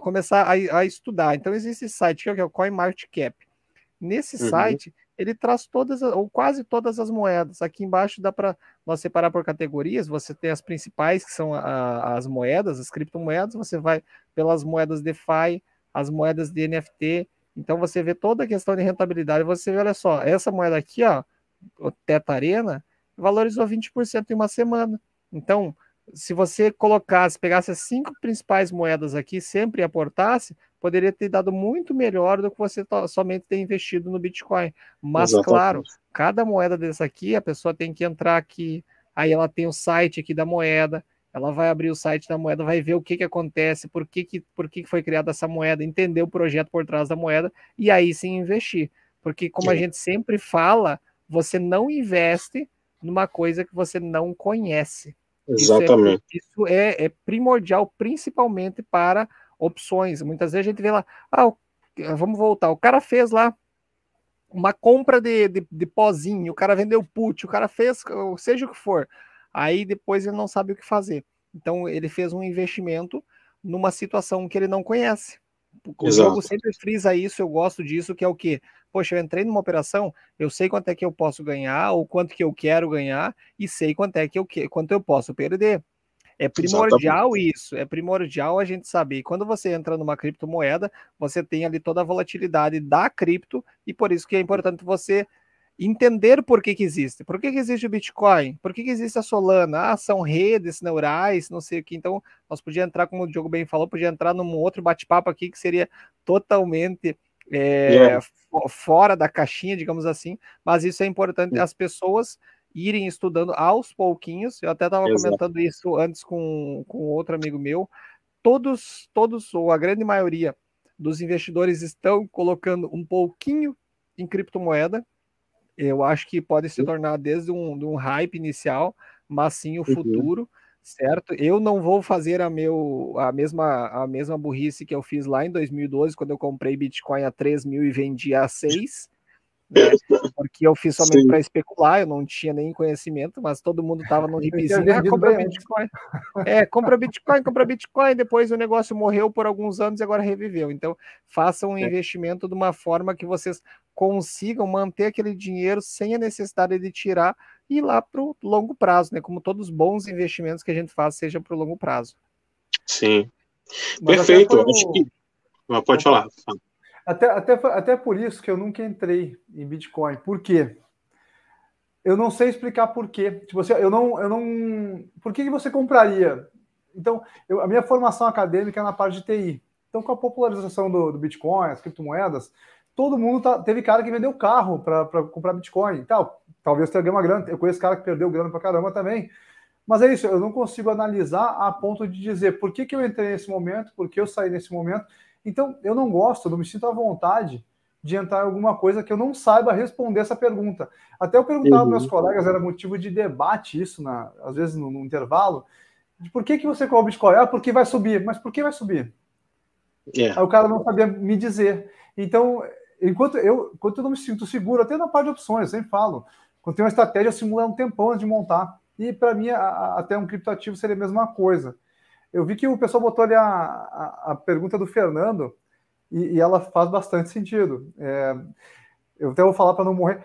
começar a, a, estudar. Então, existe esse site que é o CoinMarketCap. Nesse uhum. site, ele traz todas, ou quase todas as moedas. Aqui embaixo dá para nós separar por categorias. Você tem as principais, que são a, as moedas, as criptomoedas. Você vai pelas moedas DeFi, as moedas de NFT. Então você vê toda a questão de rentabilidade. Você vê, olha só, essa moeda aqui, ó, o Teta Arena, valorizou 20% em uma semana. Então, se você colocasse, pegasse as cinco principais moedas aqui, sempre aportasse, poderia ter dado muito melhor do que você somente ter investido no Bitcoin. Mas, Exatamente. claro, cada moeda dessa aqui, a pessoa tem que entrar aqui, aí ela tem o site aqui da moeda, ela vai abrir o site da moeda, vai ver o que, que acontece, por que, que, por que, que foi criada essa moeda, entender o projeto por trás da moeda, e aí sim investir. Porque, como sim. a gente sempre fala, você não investe numa coisa que você não conhece. Exatamente. Isso, é, isso é, é, primordial, principalmente para opções. Muitas vezes a gente vê lá, ah, vamos voltar, o cara fez lá uma compra de, de, de pozinho, o cara vendeu put, o cara fez, seja o que for. Aí depois ele não sabe o que fazer. Então ele fez um investimento numa situação que ele não conhece. O Exato. jogo sempre frisa isso, eu gosto disso, que é o que? Poxa, eu entrei numa operação, eu sei quanto é que eu posso ganhar, ou quanto que eu quero ganhar, e sei quanto é que eu quanto eu posso perder. É primordial Exatamente. isso, é primordial a gente saber. Quando você entra numa criptomoeda, você tem ali toda a volatilidade da cripto, e por isso que é importante você entender por que, que existe. Por que, que existe o Bitcoin? Por que, que existe a Solana? Ah, são redes neurais, não sei o que. Então, nós podíamos entrar, como o Diogo bem falou, podia entrar num outro bate-papo aqui que seria totalmente é, yeah. fora da caixinha, digamos assim. Mas isso é importante as pessoas irem estudando aos pouquinhos. Eu até estava comentando isso antes com, com outro amigo meu. Todos, todos, ou a grande maioria dos investidores estão colocando um pouquinho em criptomoeda, eu acho que pode se tornar desde um, de um hype inicial, mas sim o uhum. futuro, certo? Eu não vou fazer a, meu, a, mesma, a mesma burrice que eu fiz lá em 2012, quando eu comprei Bitcoin a 3 mil e vendi a 6 né? Porque eu fiz somente para especular, eu não tinha nem conhecimento, mas todo mundo estava no hipzinho, ah, compra Bitcoin. É, compra Bitcoin, compra Bitcoin, depois o negócio morreu por alguns anos e agora reviveu. Então, façam um é. investimento de uma forma que vocês consigam manter aquele dinheiro sem a necessidade de tirar e ir lá para o longo prazo, né? Como todos os bons investimentos que a gente faz, seja para o longo prazo. Sim. Mas Perfeito. Acho que... Pode falar. Até, até, até por isso que eu nunca entrei em Bitcoin. Por quê? Eu não sei explicar por quê. Tipo, assim, eu não, eu não. Por que você compraria? Então, eu, a minha formação acadêmica é na parte de TI. Então, com a popularização do, do Bitcoin, as criptomoedas, todo mundo tá, teve cara que vendeu carro para comprar Bitcoin e tal. Talvez tenha ganho uma grana. Eu conheço cara que perdeu grana para caramba também. Mas é isso, eu não consigo analisar a ponto de dizer por que, que eu entrei nesse momento, por que eu saí nesse momento. Então, eu não gosto, não me sinto à vontade de entrar em alguma coisa que eu não saiba responder essa pergunta. Até eu perguntava uhum. meus colegas, era motivo de debate isso, na, às vezes no, no intervalo, de por que, que você compra Bitcoin? Ah, porque vai subir. Mas por que vai subir? Yeah. Aí o cara não sabia me dizer. Então, enquanto eu, enquanto eu não me sinto seguro, até na parte de opções, eu sempre falo, quando tem uma estratégia, eu simulo um tempão de montar. E para mim, a, a, até um criptoativo seria a mesma coisa. Eu vi que o pessoal botou ali a, a, a pergunta do Fernando e, e, ela faz bastante sentido. É, eu até vou falar para não morrer.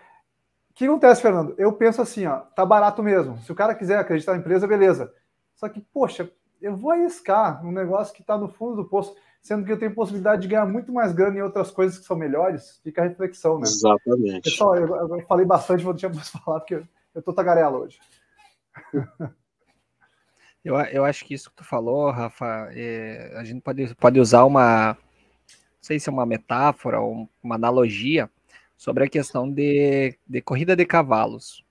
O que acontece, Fernando? Eu penso assim, ó, tá barato mesmo. Se o cara quiser acreditar na empresa, beleza. Só que, poxa, eu vou arriscar um negócio que está no fundo do poço, sendo que eu tenho possibilidade de ganhar muito mais grana em outras coisas que são melhores. Fica a reflexão, né? Exatamente. Pessoal, eu, eu falei bastante, vou deixar mais falar, porque eu tô tagarela hoje. Eu, eu acho que isso que tu falou, Rafa, é, a gente pode, pode usar uma, não sei se é uma metáfora ou uma analogia sobre a questão de, de corrida de cavalos.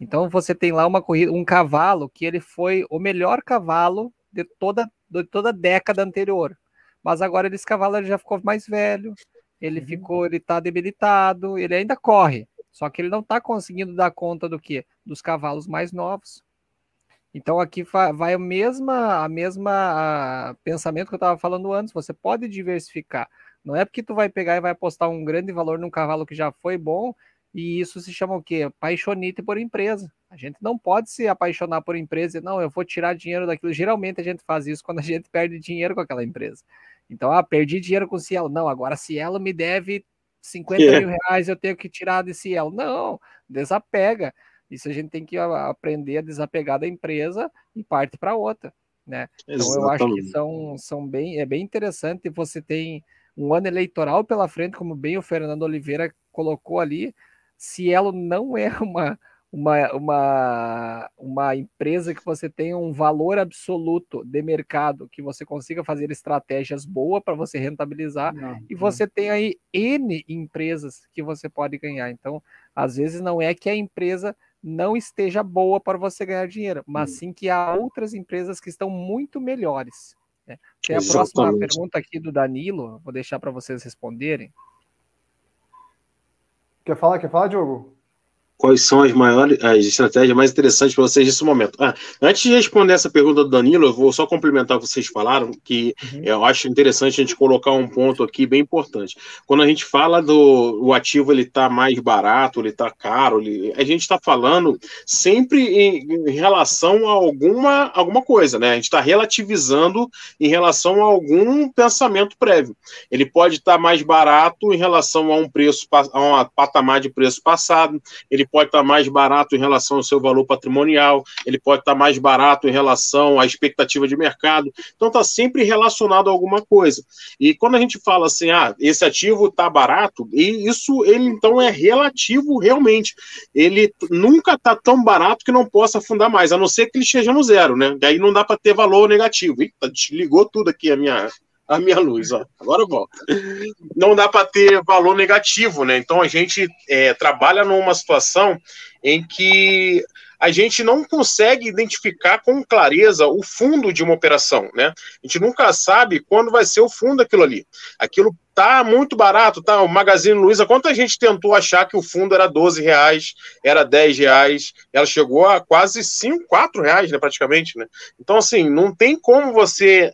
Então você tem lá uma corrida, um cavalo que ele foi o melhor cavalo de toda, de toda a década anterior. Mas agora esse cavalo ele já ficou mais velho, ele uhum. ficou, ele tá debilitado, ele ainda corre, só que ele não está conseguindo dar conta do que? Dos cavalos mais novos. Então aqui vai a mesma, a mesma a pensamento que eu estava falando antes. Você pode diversificar. Não é porque tu vai pegar e vai apostar um grande valor num cavalo que já foi bom e isso se chama o quê? Paixonite por empresa. A gente não pode se apaixonar por empresa e não, eu vou tirar dinheiro daquilo. Geralmente a gente faz isso quando a gente perde dinheiro com aquela empresa. Então, ah, perdi dinheiro com Cielo. Não, agora Cielo me deve 50 é. mil reais eu tenho que tirar desse elo. Não, desapega. Isso a gente tem que aprender a desapegar da empresa e parte para outra, né? Então eu acho que são, são bem, é bem interessante. Você tem um ano eleitoral pela frente, como bem o Fernando Oliveira colocou ali. Cielo não é uma uma, uma, uma empresa que você tenha um valor absoluto de mercado, que você consiga fazer estratégias boas para você rentabilizar, não, e você não. tem aí N empresas que você pode ganhar. Então, às vezes não é que a empresa não esteja boa para você ganhar dinheiro, mas sim que há outras empresas que estão muito melhores. Né? Tem a Exatamente. próxima pergunta aqui do Danilo, vou deixar para vocês responderem. Quer falar? Quer falar, Diogo? Quais são as maiores, as estratégias mais interessantes para vocês nesse momento. Ah, antes de responder essa pergunta do Danilo, eu vou só complementar o que vocês falaram, que uhum. eu acho interessante a gente colocar um ponto aqui bem importante. Quando a gente fala do o ativo ele está mais barato, ele está caro, ele, a gente está falando sempre em, em, relação a alguma, alguma coisa, né? A gente está relativizando em relação a algum pensamento prévio. Ele pode estar tá mais barato em relação a um preço, a um patamar de preço passado, ele pode estar mais barato em relação ao seu valor patrimonial, ele pode estar mais barato em relação à expectativa de mercado. Então está sempre relacionado a alguma coisa. E quando a gente fala assim, ah, esse ativo está barato, e isso ele então é relativo realmente. Ele nunca está tão barato que não possa afundar mais, a não ser que ele esteja no zero, né? Daí não dá para ter valor negativo. Eita, desligou tudo aqui a minha a minha luz, ó. Agora volta. Não dá para ter valor negativo, né? Então a gente é, trabalha numa situação em que a gente não consegue identificar com clareza o fundo de uma operação, né? A gente nunca sabe quando vai ser o fundo daquilo ali. Aquilo tá muito barato, tá? O Magazine Luiza, quanta gente tentou achar que o fundo era 12 reais, era 10 reais, ela chegou a quase 5, 4 reais, né, praticamente, né? Então, assim, não tem como você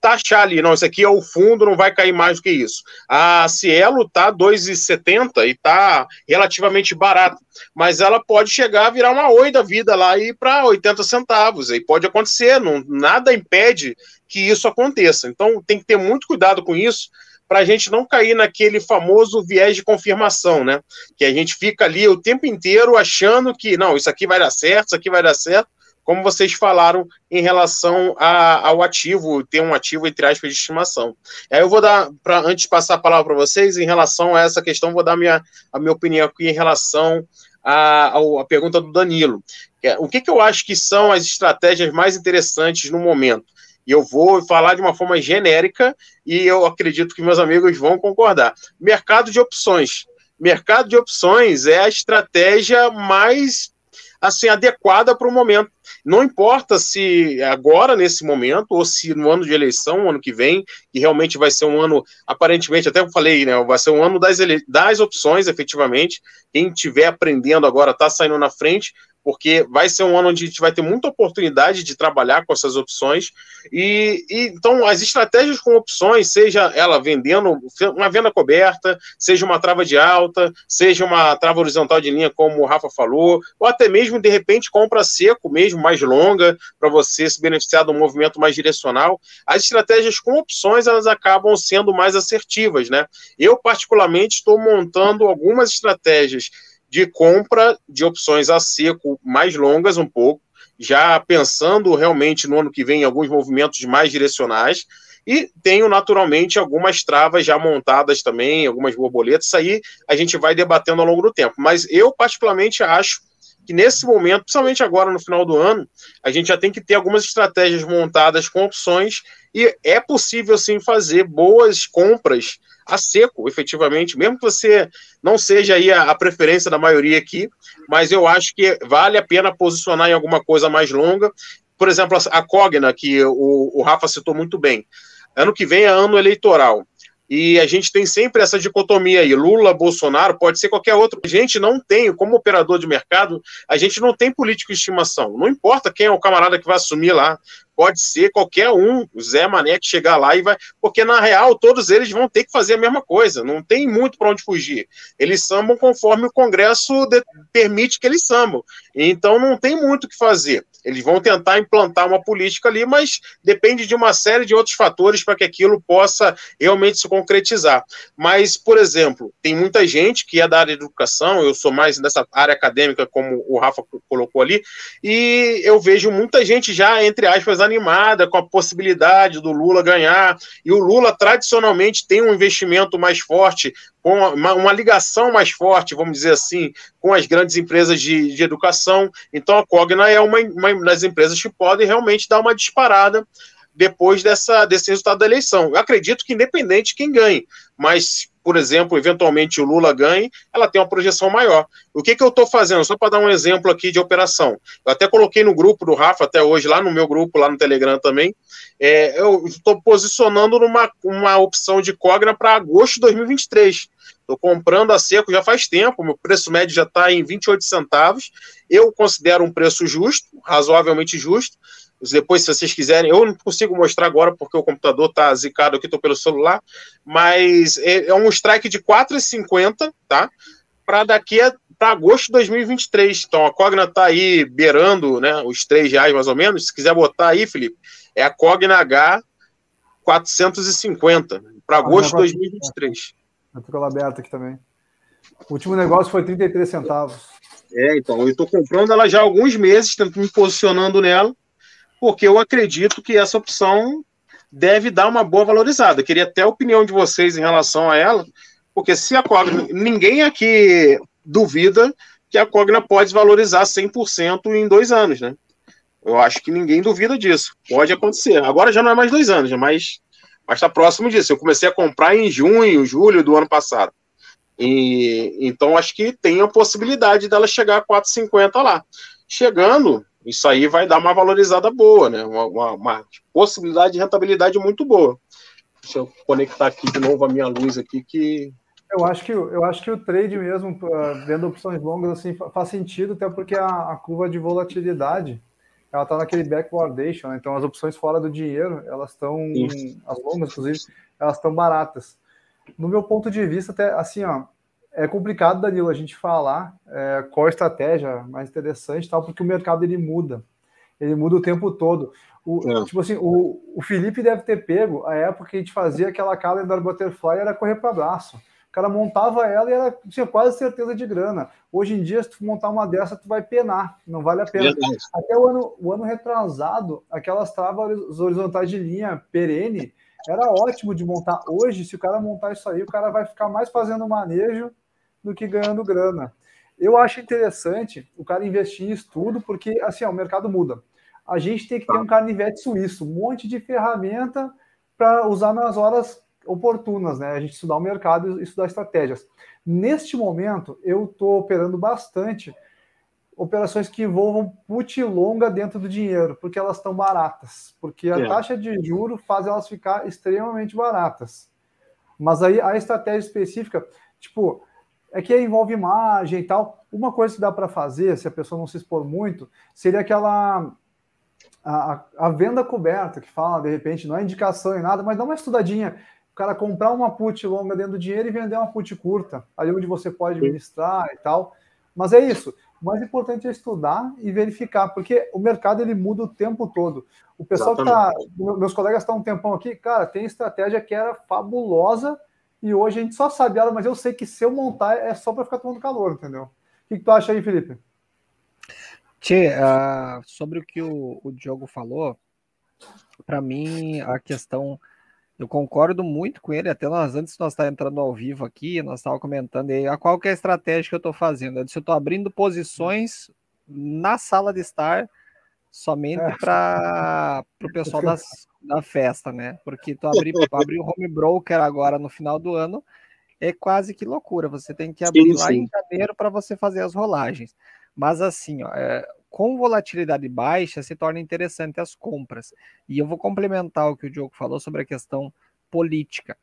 taxar ali, não, isso aqui é o fundo, não vai cair mais do que isso. A Cielo tá 2,70 e tá relativamente barato, mas ela pode chegar a virar uma oi da vida lá e para 80 centavos, aí pode acontecer, não, nada impede que isso aconteça. Então tem que ter muito cuidado com isso, para a gente não cair naquele famoso viés de confirmação, né? Que a gente fica ali o tempo inteiro achando que não, isso aqui vai dar certo, isso aqui vai dar certo, como vocês falaram em relação a, ao ativo, ter um ativo entre aspas de estimação. Aí eu vou dar, pra, antes de passar a palavra para vocês, em relação a essa questão, vou dar minha, a minha opinião aqui em relação à a, a, pergunta do Danilo. É, o que, que eu acho que são as estratégias mais interessantes no momento? E eu vou falar de uma forma genérica e eu acredito que meus amigos vão concordar. Mercado de opções. Mercado de opções é a estratégia mais assim adequada para o momento. Não importa se agora, nesse momento, ou se no ano de eleição, ano que vem, que realmente vai ser um ano, aparentemente, até eu falei, né? Vai ser um ano das, das opções, efetivamente. Quem estiver aprendendo agora está saindo na frente, porque vai ser um ano onde a gente vai ter muita oportunidade de trabalhar com essas opções. E, e, então, as estratégias com opções, seja ela vendendo uma venda coberta, seja uma trava de alta, seja uma trava horizontal de linha, como o Rafa falou, ou até mesmo, de repente, compra seco mesmo, mais longa, para você se beneficiar de um movimento mais direcional. As estratégias com opções, elas acabam sendo mais assertivas, né? Eu, particularmente, estou montando algumas estratégias de compra de opções a seco mais longas um pouco, já pensando realmente no ano que vem em alguns movimentos mais direcionais, e tenho naturalmente algumas travas já montadas também, algumas borboletas, aí a gente vai debatendo ao longo do tempo. Mas eu, particularmente, acho que nesse momento, principalmente agora no final do ano, a gente já tem que ter algumas estratégias montadas com opções e é possível sim fazer boas compras a seco, efetivamente, mesmo que você não seja aí a, a, preferência da maioria aqui, mas eu acho que vale a pena posicionar em alguma coisa mais longa. Por exemplo, a Cogna, que o, o Rafa citou muito bem. Ano que vem é ano eleitoral. E a gente tem sempre essa dicotomia aí, Lula, Bolsonaro, pode ser qualquer outro. A gente não tem, como operador de mercado, a gente não tem político de estimação. Não importa quem é o camarada que vai assumir lá pode ser qualquer um, o Zé Mané, que chegar lá e vai. Porque, na real, todos eles vão ter que fazer a mesma coisa, não tem muito para onde fugir. Eles sambam conforme o Congresso de, permite que eles sambam. Então, não tem muito o que fazer. Eles vão tentar implantar uma política ali, mas depende de uma série de outros fatores para que aquilo possa realmente se concretizar. Mas, por exemplo, tem muita gente que é da área de educação, eu sou mais dessa área acadêmica, como o Rafa colocou ali, e eu vejo muita gente já, entre aspas, animada com a possibilidade do Lula ganhar. E o Lula, tradicionalmente, tem um investimento mais forte uma, uma, ligação mais forte, vamos dizer assim, com as grandes empresas de, de educação. Então, a Cogna é uma, uma das empresas que podem realmente dar uma disparada depois dessa, desse resultado da eleição. Eu acredito que independente de quem ganhe, mas, por exemplo, eventualmente o Lula ganhe, ela tem uma projeção maior. O que, que eu estou fazendo? Só para dar um exemplo aqui de operação. Eu até coloquei no grupo do Rafa, até hoje, lá no meu grupo, lá no Telegram também, é, eu estou posicionando numa uma opção de Cogna para agosto de 2023. Estou comprando a seco já faz tempo, meu preço médio já está em 28 centavos. Eu considero um preço justo, razoavelmente justo. Depois, se vocês quiserem, eu não consigo mostrar agora porque o computador está zicado aqui, estou pelo celular, mas é, é um strike de 4,50, tá? Para daqui a para agosto de 2023. Então a Cogna está aí beirando né, os 3 reais mais ou menos. Se quiser botar aí, Felipe, é a Cogna H 450 para agosto de 2023. Eu tô com ela aberta aqui também. O último negócio foi 33 centavos. É, então, eu estou comprando ela já há alguns meses, tento me posicionando nela, porque eu acredito que essa opção deve dar uma boa valorizada. queria até a opinião de vocês em relação a ela, porque se a Cogna, ninguém aqui duvida que a Cogna pode valorizar 100% em dois anos, né? Eu acho que ninguém duvida disso. Pode acontecer. Agora já não é mais dois anos, mas está próximo disso. Eu comecei a comprar em junho, julho do ano passado. E, então acho que tem a possibilidade dela chegar a 4,50 lá. Chegando, isso aí vai dar uma valorizada boa, né? Uma, uma, uma, possibilidade de rentabilidade muito boa. Deixa eu conectar aqui de novo a minha luz aqui que eu acho que eu acho que o trade mesmo vendo opções longas assim faz sentido até porque a, a curva de volatilidade ela está naquele backwardation, né? então as opções fora do dinheiro, elas estão, as longas, inclusive, elas estão baratas. No meu ponto de vista, até assim, ó, é complicado, Danilo, a gente falar é, qual estratégia mais interessante, tal, porque o mercado ele muda, ele muda o tempo todo. O, é. Tipo assim, o, o Felipe deve ter pego a época que a gente fazia aquela calendar butterfly, era correr para braço. O cara montava ela e era, tinha quase certeza de grana. Hoje em dia, se tu montar uma dessa, tu vai penar, não vale a pena. Até o ano, o ano retrasado, aquelas travas horizontais de linha perene, era ótimo de montar. Hoje, se o cara montar isso aí, o cara vai ficar mais fazendo manejo do que ganhando grana. Eu acho interessante o cara investir em estudo, porque assim, ó, o mercado muda. A gente tem que ter um carnivete suíço, um monte de ferramenta para usar nas horas oportunas, né? A gente estudar o mercado e estudar estratégias. Neste momento, eu estou operando bastante operações que envolvam put longa dentro do dinheiro, porque elas estão baratas, porque a é. taxa de juro faz elas ficar extremamente baratas. Mas aí a estratégia específica, tipo, é que envolve margem e tal. Uma coisa que dá para fazer, se a pessoa não se expor muito, seria aquela a, a, venda coberta que fala, de repente, não é indicação em nada, mas dá uma estudadinha cara comprar uma put longa dentro do dinheiro e vender uma put curta, ali onde você pode administrar e tal. Mas é isso. O mais importante é estudar e verificar, porque o mercado ele muda o tempo todo. O pessoal que tá, meus colegas estão um tempão aqui, cara, tem estratégia que era fabulosa e hoje a gente só sabe ela, mas eu sei que se eu montar é só para ficar tomando calor, entendeu? O que, que tu acha aí, Felipe? Tchê, uh, sobre o que o, o Diogo falou, para mim a questão eu concordo muito com ele, até nós, antes de nós estar entrando ao vivo aqui, nós estávamos comentando aí a qual que é a estratégia que eu estou fazendo. Eu disse, eu estou abrindo posições na sala de estar somente é. para o pessoal das, da festa, né? Porque tu abrir, abrir o home broker agora no final do ano é quase que loucura. Você tem que abrir sim, lá sim. em janeiro para você fazer as rolagens. Mas assim, ó, é, com volatilidade baixa, se torna interessante as compras. E eu vou complementar o que o Diogo falou sobre a questão política.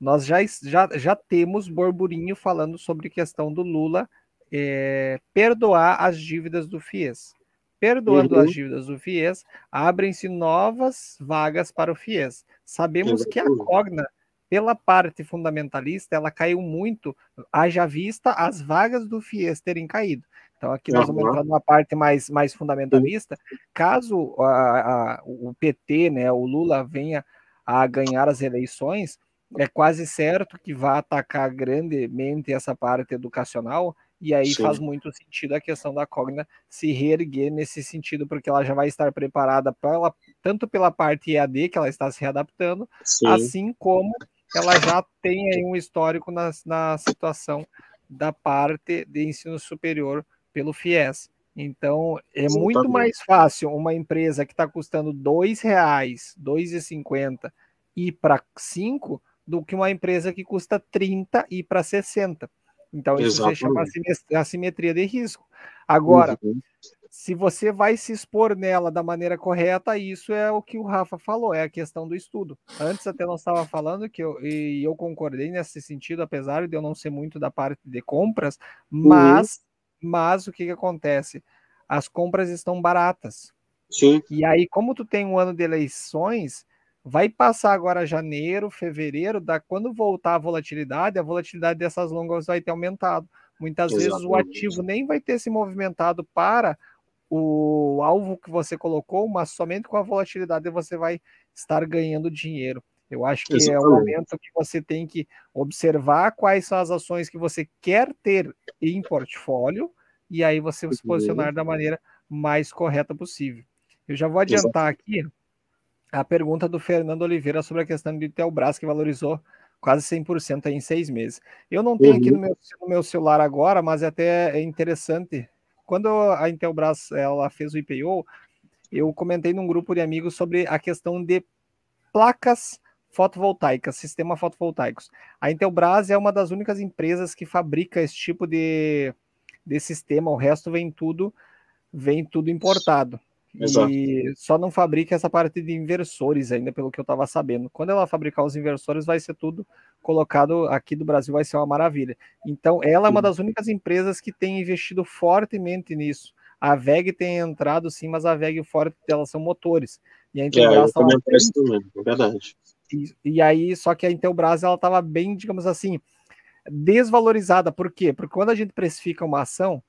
Nós já, já, já temos burburinho falando sobre a questão do Lula é, perdoar as dívidas do FIES. Perdoando uhum. as dívidas do FIES, abrem-se novas vagas para o FIES. Sabemos que a Cogna, pela parte fundamentalista, ela caiu muito, haja vista as vagas do FIES terem caído. Então aqui nós vamos entrar numa parte mais, mais fundamentalista. Caso a, a, o PT, né, o Lula venha a ganhar as eleições, é quase certo que vai atacar grandemente essa parte educacional, e aí Sim. faz muito sentido a questão da Cogna se reerguer nesse sentido, porque ela já vai estar preparada pela, tanto pela parte EAD, que ela está se readaptando, Sim. assim como ela já tem um histórico na, na situação da parte de ensino superior pelo FIES. Então, é Exatamente. muito mais fácil uma empresa que está custando R$ 2,00, R$ 2,50 ir para 5 do que uma empresa que custa 30 e para 60. Então, isso se chama assimetria de risco. Agora, uhum. se você vai se expor nela da maneira correta, isso é o que o Rafa falou, é a questão do estudo. Antes até nós estava falando que eu, e eu concordei nesse sentido, apesar de eu não ser muito da parte de compras, uhum. mas, uhum. mas o que, que acontece? As compras estão baratas. Sim. E aí, como tu tem um ano de eleições, Vai passar agora janeiro, fevereiro, da quando voltar a volatilidade, a volatilidade dessas longas vai ter aumentado. Muitas Exatamente. vezes o ativo nem vai ter se movimentado para o alvo que você colocou, mas somente com a volatilidade você vai estar ganhando dinheiro. Eu acho que Exatamente. é o momento que você tem que observar quais são as ações que você quer ter em portfólio e aí você se posicionar da maneira mais correta possível. Eu já vou adiantar aqui a pergunta do Fernando Oliveira sobre a questão do Intelbras, que valorizou quase 100% em seis meses. Eu não tenho uhum. aqui no meu, no meu, celular agora, mas é até interessante. Quando a Intelbras ela fez o IPO, eu comentei num grupo de amigos sobre a questão de placas fotovoltaicas, sistema fotovoltaicos. A Intelbras é uma das únicas empresas que fabrica esse tipo de, de sistema, o resto vem tudo vem tudo importado. Exato. E só não fabrica essa parte de inversores ainda, pelo que eu estava sabendo. Quando ela fabricar os inversores, vai ser tudo colocado aqui do Brasil, vai ser uma maravilha. Então, ela é uma das únicas empresas que tem investido fortemente nisso. A VEG tem entrado sim, mas a VEG, o forte dela são motores. E a Intelbras é, também também, é verdade. E, e aí, só que a Intelbras, ela estava bem, digamos assim, desvalorizada. Por quê? Porque quando a gente precifica uma ação,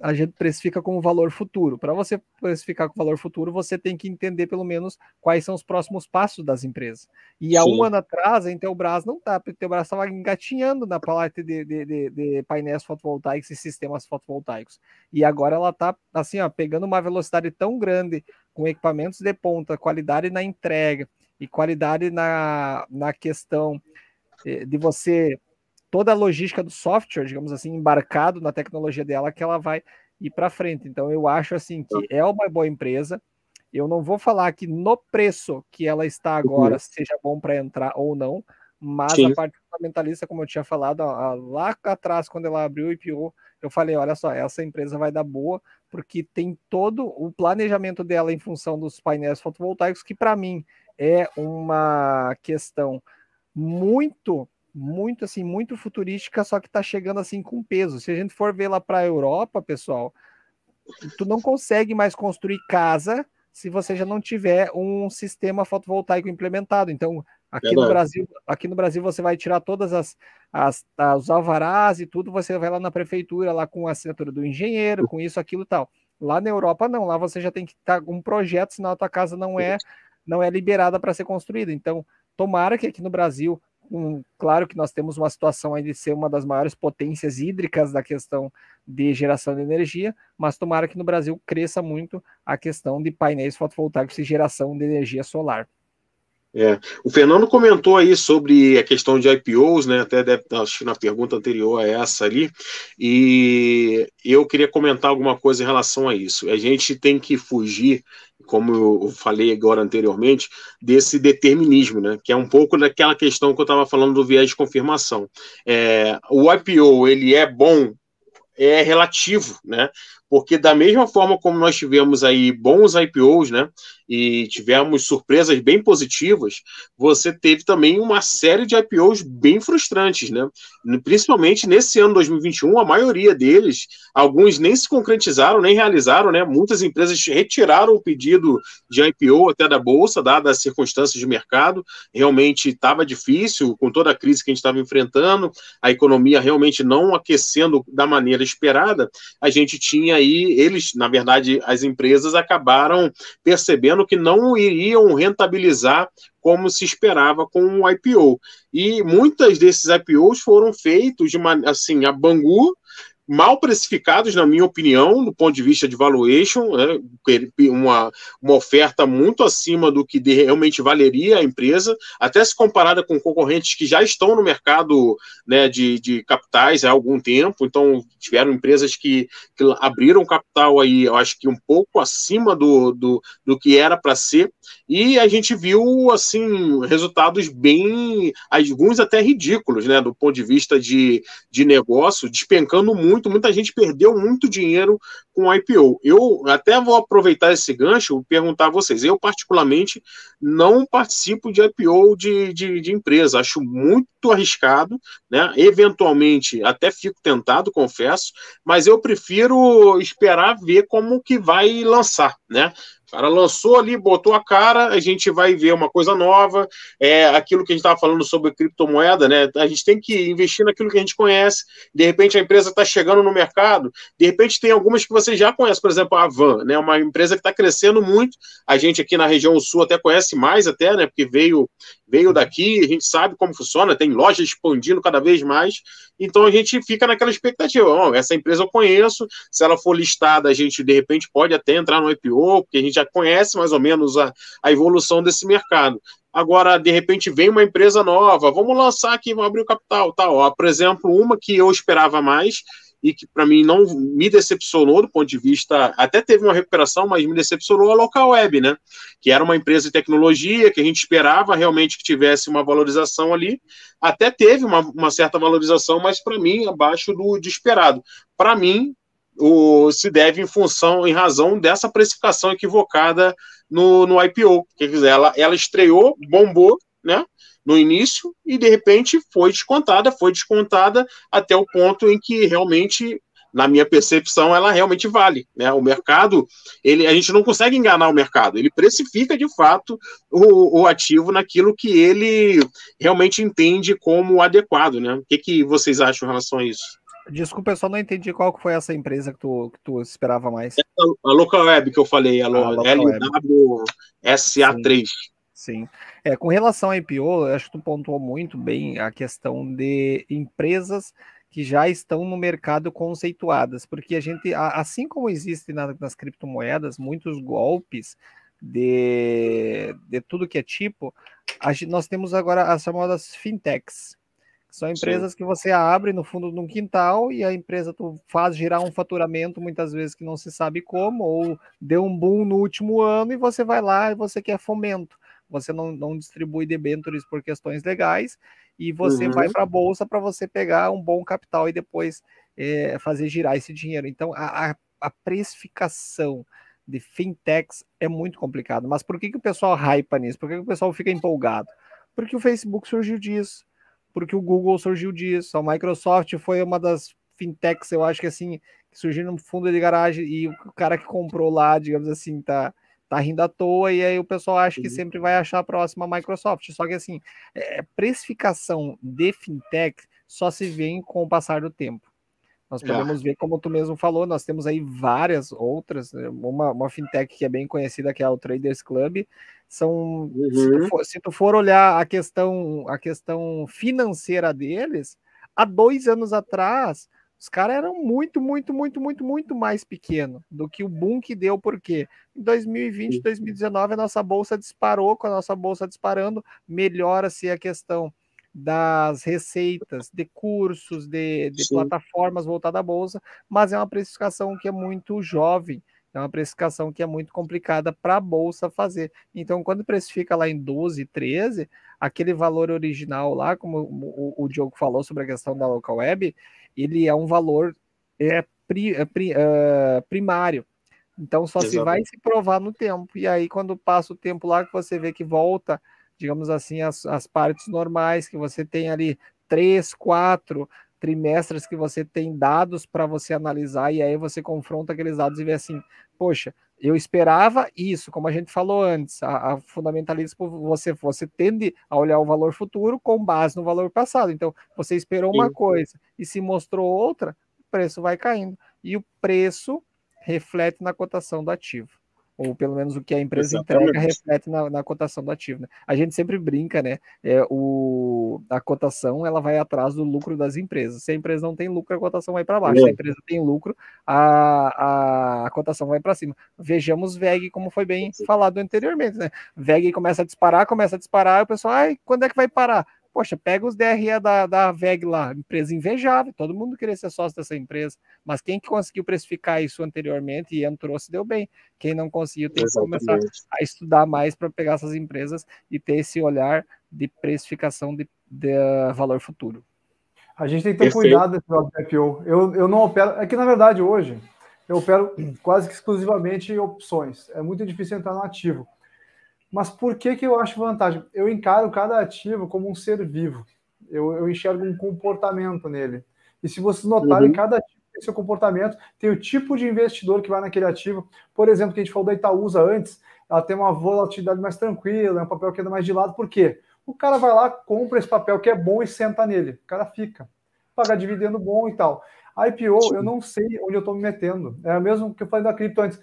a gente precifica como valor futuro. Para você precificar com valor futuro, você tem que entender pelo menos quais são os próximos passos das empresas. E há Sim. um ano atrás, a Intelbras não está, a Intelbras estava engatinhando na parte de, de, de, de, painéis fotovoltaicos e sistemas fotovoltaicos. E agora ela está assim, ó, pegando uma velocidade tão grande com equipamentos de ponta, qualidade na entrega e qualidade na, na questão eh, de você toda a logística do software, digamos assim, embarcado na tecnologia dela, que ela vai ir para frente. Então, eu acho assim que é uma boa empresa. Eu não vou falar que no preço que ela está agora uhum. seja bom para entrar ou não, mas Sim. a parte fundamentalista, como eu tinha falado lá atrás, quando ela abriu o IPO, eu falei: olha só, essa empresa vai dar boa, porque tem todo o planejamento dela em função dos painéis fotovoltaicos, que para mim é uma questão muito muito assim, muito futurística, só que tá chegando assim com peso. Se a gente for ver lá para a Europa, pessoal, tu não consegue mais construir casa se você já não tiver um sistema fotovoltaico implementado. Então, aqui no Brasil, aqui no Brasil você vai tirar todas as, as, as os alvarás e tudo, você vai lá na prefeitura lá com a assinatura do engenheiro, com isso, aquilo e tal. Lá na Europa não, lá você já tem que estar com um projeto, senão a tua casa não é não é liberada para ser construída. Então, tomara que aqui no Brasil um, claro que nós temos uma situação aí de ser uma das maiores potências hídricas da questão de geração de energia, mas tomara que no Brasil cresça muito a questão de painéis fotovoltaicos e geração de energia solar. É. O Fernando comentou aí sobre a questão de IPOs, né? Até deve, acho na pergunta anterior a essa ali, e eu queria comentar alguma coisa em relação a isso. A gente tem que fugir como eu falei agora anteriormente, desse determinismo, né? Que é um pouco daquela questão que eu estava falando do viés de confirmação. É, o IPO ele é bom, é relativo, né? Porque da mesma forma como nós tivemos aí bons IPOs, né, e tivemos surpresas bem positivas, você teve também uma série de IPOs bem frustrantes, né? Principalmente nesse ano 2021, a maioria deles, alguns nem se concretizaram, nem realizaram, né? Muitas empresas retiraram o pedido de IPO até da bolsa, dadas as circunstâncias de mercado. Realmente estava difícil com toda a crise que a gente estava enfrentando, a economia realmente não aquecendo da maneira esperada, a gente tinha aí, eles, na verdade, as empresas acabaram percebendo que não iriam rentabilizar como se esperava com o IPO. E muitas desses IPOs foram feitos de uma, assim, a Bangu mal precificados, na minha opinião, do ponto de vista de valuation, né, uma, uma oferta muito acima do que realmente valeria a empresa, até se comparada com concorrentes que já estão no mercado né, de, de capitais há algum tempo, então tiveram empresas que, que abriram capital aí, eu acho que um pouco acima do, do, do que era para ser, e a gente viu assim resultados bem, alguns até ridículos, né, do ponto de vista de, de negócio, despencando muito, muita gente perdeu muito dinheiro com IPO. Eu até vou aproveitar esse gancho e perguntar a vocês. Eu, particularmente, não participo de IPO de, de, de empresa, acho muito arriscado, né? Eventualmente até fico tentado, confesso, mas eu prefiro esperar ver como que vai lançar, né? O cara lançou ali, botou a cara, a gente vai ver uma coisa nova. É aquilo que a gente estava falando sobre criptomoeda, né? A gente tem que investir naquilo que a gente conhece. De repente a empresa está chegando no mercado, de repente tem algumas que você já conhece, por exemplo, a Van, né? Uma empresa que está crescendo muito. A gente aqui na região sul até conhece mais, até, né? Porque veio veio daqui, a gente sabe como funciona, tem lojas expandindo cada vez mais, então a gente fica naquela expectativa, oh, essa empresa eu conheço, se ela for listada, a gente de repente pode até entrar no IPO, porque a gente já conhece mais ou menos a, a evolução desse mercado. Agora, de repente, vem uma empresa nova, vamos lançar aqui, vamos abrir o capital, tal. Ó, por exemplo, uma que eu esperava mais, e que para mim não me decepcionou do ponto de vista, até teve uma recuperação, mas me decepcionou a Local Web, né? Que era uma empresa de tecnologia que a gente esperava realmente que tivesse uma valorização ali, até teve uma, uma certa valorização, mas para mim abaixo do esperado. Para mim, o, se deve em função, em razão dessa precificação equivocada no, no IPO. Quer dizer, ela, ela estreou, bombou, né? no início e de repente foi descontada, foi descontada até o ponto em que realmente na minha percepção, ela realmente vale. Né? O mercado, ele, a gente não consegue enganar o mercado, ele precifica de fato o, o ativo naquilo que ele realmente entende como adequado. Né? O que, que vocês acham em relação a isso? Desculpa, eu só não entendi qual foi essa empresa que tu, que tu esperava mais. A, a Local Web que eu falei, a, a LWSA3. Sim. É, com relação ao IPO, acho que tu pontuou muito bem a questão de empresas que já estão no mercado conceituadas, porque a gente, assim como existe nas criptomoedas, muitos golpes de, de tudo que é tipo, nós temos agora as chamadas fintechs, são empresas Sim. que você abre no fundo de um quintal e a empresa tu faz girar um faturamento muitas vezes que não se sabe como, ou deu um boom no último ano e você vai lá e você quer fomento você não, não distribui debêntures por questões legais e você uhum. vai para a bolsa para você pegar um bom capital e depois é, fazer girar esse dinheiro. Então, a, a, a, precificação de fintechs é muito complicado. Mas por que, que o pessoal hypa nisso? Por que, que o pessoal fica empolgado? Porque o Facebook surgiu disso, porque o Google surgiu disso, a Microsoft foi uma das fintechs, eu acho que assim, que surgiu no fundo de garagem e o cara que comprou lá, digamos assim, tá tá rindo à toa, e aí o pessoal acha que sempre vai achar a próxima Microsoft. Só que assim, é, precificação de fintech só se vê com o passar do tempo. Nós podemos ver, como tu mesmo falou, nós temos aí várias outras, né, uma, uma fintech que é bem conhecida, que é o Traders Club. São, uhum. se, tu uhum. for, se tu for olhar a questão, a questão financeira deles, há dois anos atrás, os caras eram muito, muito, muito, muito, muito mais pequeno do que o boom que deu, porque em 2020, 2019 a nossa bolsa disparou, com a nossa bolsa disparando, melhora-se a questão das receitas, de cursos, de, de plataformas voltadas à bolsa, mas é uma precificação que é muito jovem, é uma precificação que é muito complicada para a bolsa fazer. Então, quando precifica lá em 12, 13, aquele valor original lá, como o, o Diogo falou sobre a questão da local web, ele é um valor é, pri, é, pri, é, primário. Então só Exatamente. se vai se provar no tempo. E aí, quando passa o tempo lá, que você vê que volta, digamos assim, as, as partes normais, que você tem ali três, quatro trimestres que você tem dados para você analisar, e aí você confronta aqueles dados e vê assim, poxa, eu esperava isso, como a gente falou antes, a, a fundamentalismo você você tende a olhar o valor futuro com base no valor passado. Então, você esperou uma Sim. coisa e se mostrou outra, preço vai caindo. E o preço reflete na cotação do ativo ou pelo menos o que a empresa Exatamente. entrega reflete na, na, cotação do ativo. Né? A gente sempre brinca, né? É, o, a cotação ela vai atrás do lucro das empresas. Se a empresa não tem lucro, a cotação vai para baixo. É. Se a empresa tem lucro, a, a, a cotação vai para cima. Vejamos VEG, como foi bem Sim. falado anteriormente, né? VEG começa a disparar, começa a disparar, e o pessoal, ai, quando é que vai parar? Poxa, pega os DRE da, da VEG lá, empresa invejável, todo mundo queria ser sócio dessa empresa, mas quem que conseguiu precificar isso anteriormente e entrou se deu bem. Quem não conseguiu tem Exatamente. que começar a estudar mais para pegar essas empresas e ter esse olhar de precificação de, de uh, valor futuro. A gente tem que ter Perfeito. cuidado nesse IPO. Eu, eu não opero, é que na verdade hoje eu opero quase que exclusivamente em opções. É muito difícil entrar no ativo. Mas por que, que eu acho vantagem? Eu encaro cada ativo como um ser vivo. Eu, eu enxergo um comportamento nele. E se vocês notarem, uhum. cada ativo tem seu comportamento, tem o tipo de investidor que vai naquele ativo. Por exemplo, que a gente falou da Itaúsa antes, ela tem uma volatilidade mais tranquila, é um papel que anda mais de lado. Por quê? O cara vai lá, compra esse papel que é bom e senta nele. O cara fica. Paga dividendo bom e tal. A IPO, eu não sei onde eu estou me metendo. É o mesmo que eu falei da cripto antes.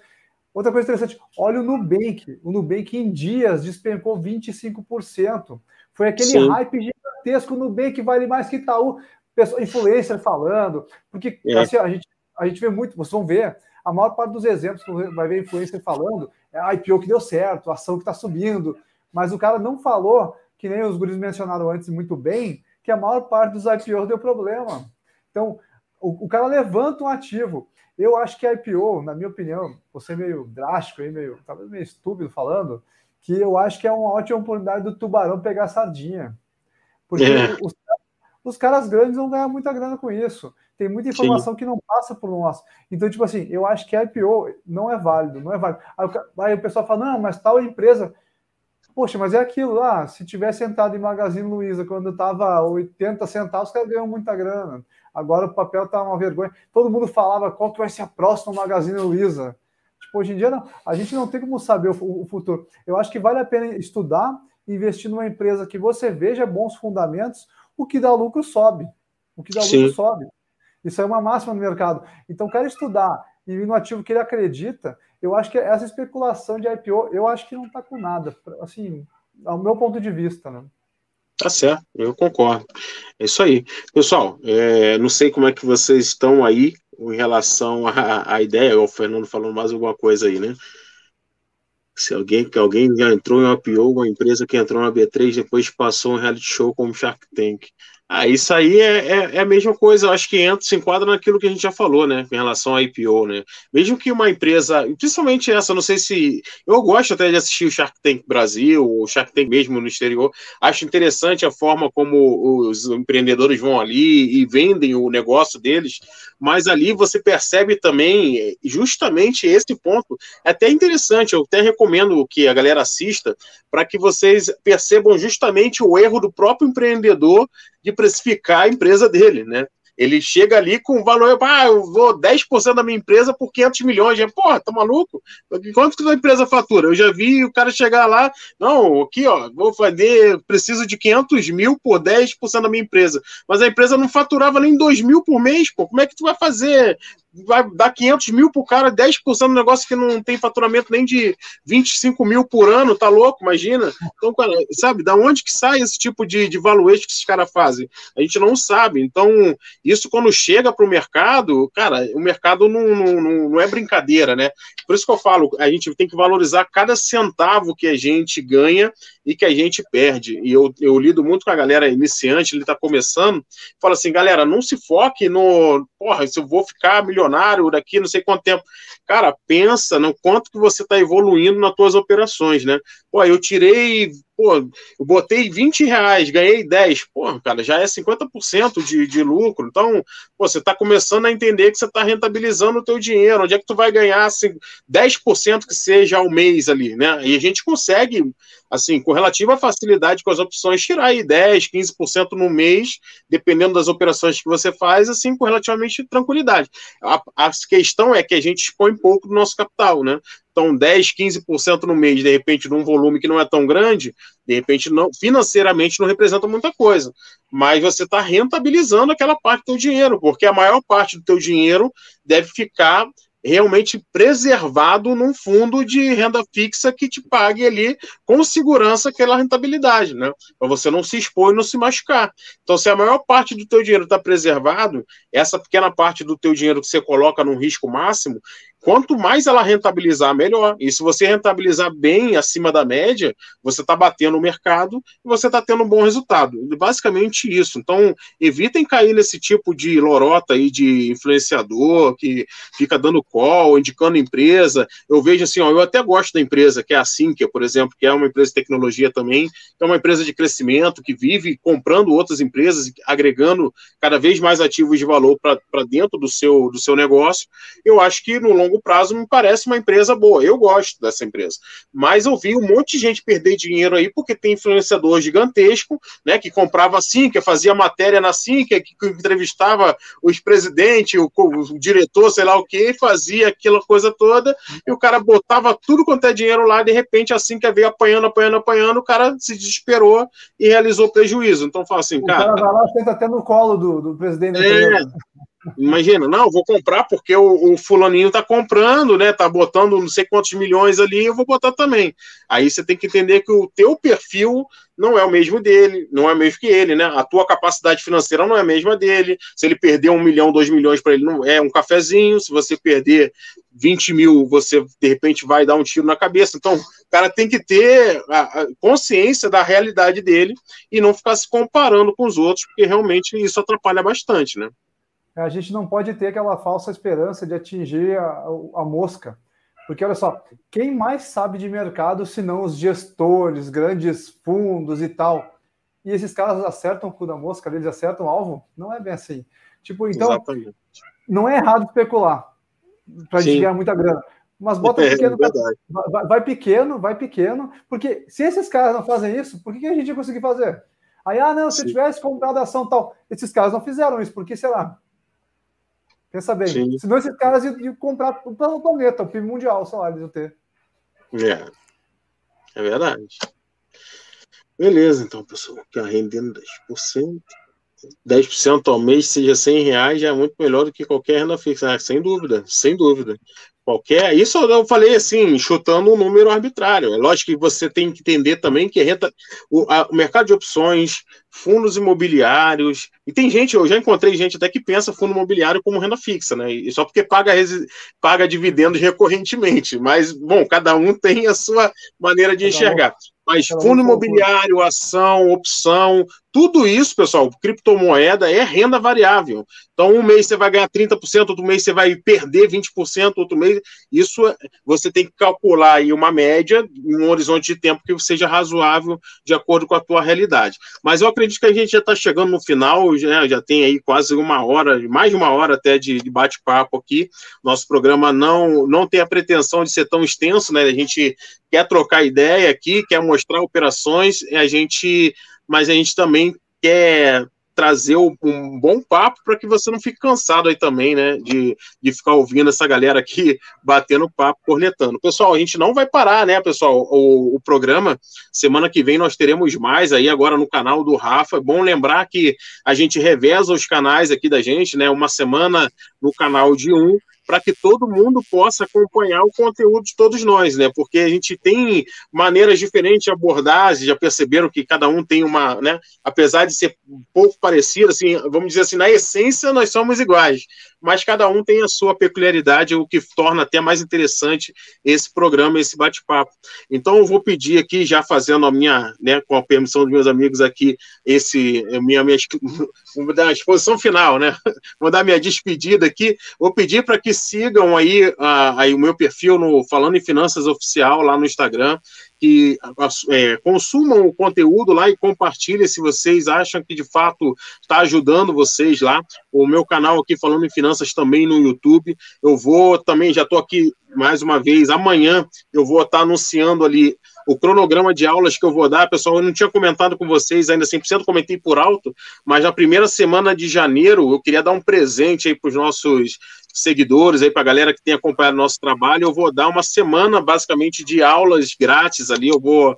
Outra coisa interessante, olha o Nubank. O Nubank em dias despencou 25%. Foi aquele Sim. hype gigantesco. O Nubank vale mais que Itaú. Pessoa, influencer falando. Porque é. assim, a, gente, a gente vê muito, vocês vão ver, a maior parte dos exemplos que vai ver influencer falando é a IPO que deu certo, a ação que está subindo. Mas o cara não falou, que nem os guris mencionaram antes muito bem, que a maior parte dos IPOs deu problema. Então, o, o cara levanta um ativo. Eu acho que a IPO, na minha opinião, você meio drástico aí, meio, talvez meio estúpido falando, que eu acho que é uma ótima oportunidade do tubarão pegar sardinha. Porque é. os, os, caras grandes vão ganhar muita grana com isso. Tem muita informação Sim. que não passa por nós. Então, tipo assim, eu acho que a IPO não é válido, não é válido. Aí, aí o pessoal fala, não, mas tal empresa. Poxa, mas é aquilo lá. Se tivesse sentado em Magazine Luiza quando estava 80 centavos, os caras ganham muita grana. Agora o papel tá uma vergonha. Todo mundo falava qual que vai ser a próxima Magazine Luiza. Tipo, hoje em dia não, a gente não tem como saber o, o futuro. Eu acho que vale a pena estudar, investir numa empresa que você veja bons fundamentos, o que dá lucro sobe. O que dá Sim. lucro sobe. Isso é uma máxima no mercado. Então, quero estudar e ir no ativo que ele acredita. Eu acho que essa especulação de IPO, eu acho que não está com nada. Assim, ao meu ponto de vista, né? Tá certo, eu concordo. É isso aí. Pessoal, é, não sei como é que vocês estão aí em relação à, à ideia, o Fernando falando mais alguma coisa aí, né? Se alguém que alguém já entrou em uma PO, uma empresa que entrou na B3 depois passou um reality show como Shark Tank. Ah, isso aí é, é, é, a mesma coisa, acho que entra, se enquadra naquilo que a gente já falou, né, em relação à IPO, né, mesmo que uma empresa, principalmente essa, não sei se, eu gosto até de assistir o Shark Tank Brasil, o Shark Tank mesmo no exterior, acho interessante a forma como os empreendedores vão ali e vendem o negócio deles, mas ali você percebe também justamente esse ponto, é até interessante, eu até recomendo que a galera assista, para que vocês percebam justamente o erro do próprio empreendedor de precificar a empresa dele, né? Ele chega ali com valor, ah, eu vou 10% da minha empresa por 500 milhões. Já, porra, tá maluco? Quanto que a empresa fatura? Eu já vi o cara chegar lá, não, aqui, ó, vou fazer, preciso de 500 mil por 10% da minha empresa. Mas a empresa não faturava nem 2 mil por mês, pô. Como é que tu vai fazer vai dar 500 mil pro cara, 10% do negócio que não tem faturamento nem de 25 mil por ano, tá louco? Imagina. Então, cara, sabe, da onde que sai esse tipo de, de valuation que esses caras fazem? A gente não sabe. Então, isso quando chega pro mercado, cara, o mercado não, não, não é brincadeira, né? Por isso que eu falo, a gente tem que valorizar cada centavo que a gente ganha e que a gente perde. E eu, eu lido muito com a galera iniciante, ele está começando, fala assim, galera, não se foque no, porra, se eu vou ficar milionário daqui não sei quanto tempo. Cara, pensa no quanto que você está evoluindo nas tuas operações, né? Pô, eu tirei pô, eu botei 20 reais, ganhei 10, pô, cara, já é 50% de, de lucro. Então, pô, você está começando a entender que você está rentabilizando o teu dinheiro. Onde é que tu vai ganhar assim, 10% que seja ao mês ali, né? E a gente consegue, assim, com relativa facilidade com as opções, tirar aí 10, 15% no mês, dependendo das operações que você faz, assim, com relativamente tranquilidade. A, a questão é que a gente expõe pouco do nosso capital, né? Então, 10, 15% no mês, de repente, num volume que não é tão grande, de repente, não, financeiramente não representa muita coisa. Mas você está rentabilizando aquela parte do teu dinheiro, porque a maior parte do teu dinheiro deve ficar realmente preservado num fundo de renda fixa que te pague ali com segurança aquela rentabilidade, né? Para você não se expor e não se machucar. Então, se a maior parte do teu dinheiro está preservado, essa pequena parte do teu dinheiro que você coloca num risco máximo, Quanto mais ela rentabilizar, melhor. E se você rentabilizar bem acima da média, você está batendo o mercado e você está tendo um bom resultado. Basicamente isso. Então, evitem cair nesse tipo de lorota aí de influenciador que fica dando call, indicando empresa. Eu vejo assim, ó, eu até gosto da empresa, que é a Sinqia, por exemplo, que é uma empresa de tecnologia também, que é uma empresa de crescimento, que vive comprando outras empresas, agregando cada vez mais ativos de valor para dentro do seu, do seu negócio. Eu acho que no longo longo prazo me parece uma empresa boa. Eu gosto dessa empresa. Mas eu vi um monte de gente perder dinheiro aí porque tem influenciador gigantesco, né, que comprava assim, que fazia matéria na assim, que, que entrevistava os presidentes, o, o, diretor, sei lá o que, fazia aquela coisa toda, e o cara botava tudo quanto é dinheiro lá, de repente, assim que veio apanhando, apanhando, apanhando, o cara se desesperou e realizou prejuízo. Então fala assim, o cara. O cara vai lá, senta até no colo do, do presidente. É, Imagina, não, vou comprar porque o, o, fulaninho tá comprando, né? Tá botando não sei quantos milhões ali, eu vou botar também. Aí você tem que entender que o teu perfil não é o mesmo dele, não é o mesmo que ele, né? A tua capacidade financeira não é a mesma dele. Se ele perder um milhão, dois milhões para ele, não é um cafezinho. Se você perder 20 mil, você de repente vai dar um tiro na cabeça. Então, o cara tem que ter a, consciência da realidade dele e não ficar se comparando com os outros, porque realmente isso atrapalha bastante, né? A gente não pode ter aquela falsa esperança de atingir a, a mosca. Porque olha só, quem mais sabe de mercado se não os gestores, grandes fundos e tal? E esses caras acertam o cu da mosca, eles acertam o alvo? Não é bem assim. Tipo, então, Exatamente. não é errado especular para ganhar muita grana. Mas bota é, pequeno, é vai, vai, pequeno, vai pequeno, porque se esses caras não fazem isso, por que, que a gente ia conseguir fazer? Aí, ah, não, se Sim. eu tivesse comprado ação tal, esses caras não fizeram isso, porque será? Pensa bem. Sim. Senão esses caras iam, iam comprar o planeta, o PIB mundial, lá, eles iam ter. É. É verdade. Beleza, então, pessoal. Aqui, rendendo 10%. 10% ao mês, seja 100 reais, já é muito melhor do que qualquer renda fixa. Ah, sem dúvida, sem dúvida. Qualquer. Isso eu falei assim, chutando um número arbitrário. É lógico que você tem que entender também que renta, o, a, o mercado de opções, fundos imobiliários. E tem gente, eu já encontrei gente até que pensa fundo imobiliário como renda fixa, né? E só porque paga, paga dividendos recorrentemente. Mas, bom, cada um tem a sua maneira de enxergar. Mas fundo imobiliário, ação, opção, tudo isso, pessoal, criptomoeda é renda variável. Então, um mês você vai ganhar 30%, outro mês você vai perder 20%, outro mês. Isso você tem que calcular aí uma média, um horizonte de tempo que seja razoável de acordo com a tua realidade. Mas eu acredito que a gente já está chegando no final, já, já tem aí quase uma hora, mais de uma hora até de, de bate-papo aqui. Nosso programa não, não tem a pretensão de ser tão extenso, né? A gente quer trocar ideia aqui, quer mostrar operações, a gente, mas a gente também quer trazer um bom papo para que você não fique cansado aí também, né? De, de ficar ouvindo essa galera aqui batendo papo, cornetando. Pessoal, a gente não vai parar, né, pessoal? O, o programa, semana que vem nós teremos mais aí agora no canal do Rafa. É bom lembrar que a gente reveza os canais aqui da gente, né? Uma semana no canal de um para que todo mundo possa acompanhar o conteúdo de todos nós, né? Porque a gente tem maneiras diferentes de abordar, já perceberam que cada um tem uma, né? Apesar de ser um pouco parecido, assim, vamos dizer assim, na essência nós somos iguais, mas cada um tem a sua peculiaridade, o que torna até mais interessante esse programa, esse bate-papo. Então eu vou pedir aqui, já fazendo a minha, né, com a permissão dos meus amigos aqui, esse minha, minha vou dar a exposição final, né? Vou dar minha despedida aqui. Vou pedir para que sigam aí, uh, aí o meu perfil no Falando em Finanças Oficial lá no Instagram que é, consumam o conteúdo lá e compartilhem se vocês acham que de fato está ajudando vocês lá. O meu canal aqui falando em finanças também no YouTube. Eu vou também, já estou aqui mais uma vez, amanhã eu vou estar tá anunciando ali o cronograma de aulas que eu vou dar, pessoal, eu não tinha comentado com vocês ainda 100%, comentei por alto, mas na primeira semana de janeiro eu queria dar um presente aí para os nossos seguidores, aí para a galera que tem acompanhado nosso trabalho, eu vou dar uma semana basicamente de aulas grátis ali. Eu vou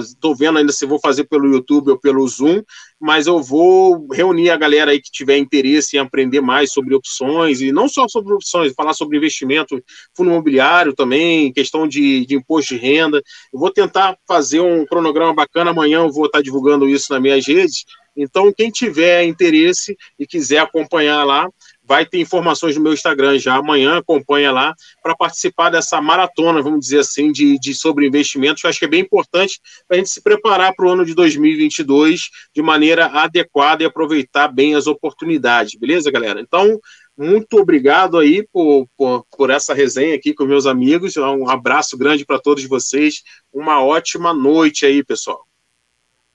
estou vendo ainda se vou fazer pelo YouTube ou pelo Zoom, mas eu vou reunir a galera aí que tiver interesse em aprender mais sobre opções, e não só sobre opções, falar sobre investimento, fundo imobiliário também, questão de, de imposto de renda. Eu vou tentar fazer um cronograma bacana, amanhã eu vou estar divulgando isso nas minhas redes. Então, quem tiver interesse e quiser acompanhar lá, vai ter informações no meu Instagram já amanhã, acompanha lá, para participar dessa maratona, vamos dizer assim, de, de sobre investimentos. Eu acho que é bem importante para a gente se preparar para o ano de 2022 de maneira adequada e aproveitar bem as oportunidades, beleza, galera? Então, muito obrigado aí por, por, por essa resenha aqui com meus amigos. Um abraço grande para todos vocês. Uma ótima noite aí, pessoal.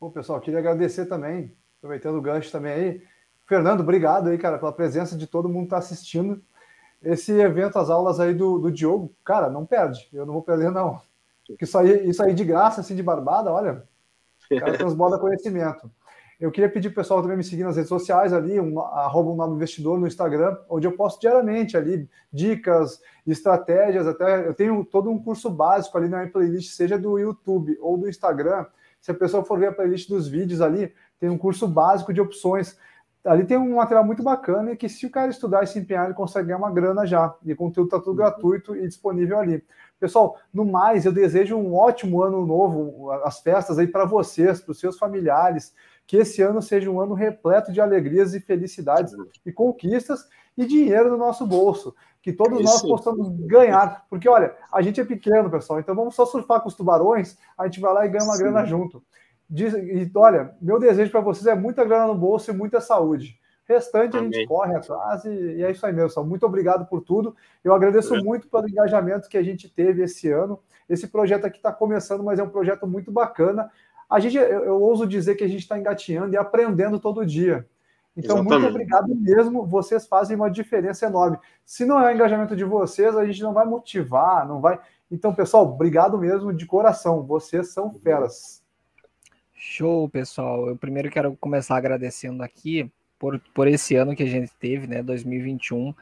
Bom, pessoal, queria agradecer também, aproveitando o gancho também aí Fernando, obrigado aí, cara, pela presença de todo mundo que está assistindo. Esse evento, as aulas aí do, do Diogo, cara, não perde. Eu não vou perder, não. Porque isso aí, isso aí de graça, assim, de barbada, olha, o cara transborda conhecimento. Eu queria pedir pro pessoal também me seguir nas redes sociais ali, um, arroba um novo investidor no Instagram, onde eu posto diariamente ali dicas, estratégias, até eu tenho todo um curso básico ali na minha playlist, seja do YouTube ou do Instagram. Se a pessoa for ver a playlist dos vídeos ali, tem um curso básico de opções ali tem um material muito bacana e que se o cara estudar e se empenhar, ele consegue ganhar uma grana já. E o conteúdo está tudo uhum. gratuito e disponível ali. Pessoal, no mais, eu desejo um ótimo ano novo, as festas aí para vocês, para os seus familiares, que esse ano seja um ano repleto de alegrias e felicidades e conquistas e dinheiro no nosso bolso, que todos Isso. nós possamos ganhar, porque olha, a gente é pequeno, pessoal, então vamos só surfar com os tubarões, a gente vai lá e ganha uma Sim. grana junto. Diz, e olha, meu desejo para vocês é muita grana no bolso e muita saúde. Restante Amém. a gente corre atrás e, e, é isso aí mesmo. Muito obrigado por tudo. Eu agradeço é. muito pelo engajamento que a gente teve esse ano. Esse projeto aqui está começando, mas é um projeto muito bacana. A gente, eu, eu ouso dizer que a gente está engatinhando e aprendendo todo dia. Então, Exatamente. muito obrigado mesmo. Vocês fazem uma diferença enorme. Se não é o engajamento de vocês, a gente não vai motivar, não vai. Então, pessoal, obrigado mesmo de coração. Vocês são feras. Show, pessoal. Eu primeiro quero começar agradecendo aqui por, por esse ano que a gente teve, né, 2021.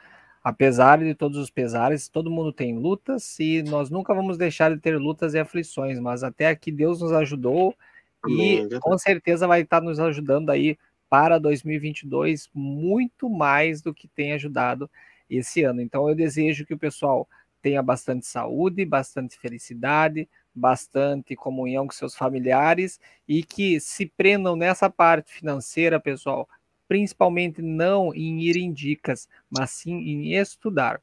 Apesar de todos os pesares, todo mundo tem lutas e nós nunca vamos deixar de ter lutas e aflições, mas até aqui Deus nos ajudou e com certeza vai estar nos ajudando aí para 2022 muito mais do que tem ajudado esse ano. Então eu desejo que o pessoal tenha bastante saúde, bastante felicidade, bastante comunhão com seus familiares e que se prendam nessa parte financeira, pessoal, principalmente não em ir em dicas, mas sim em estudar.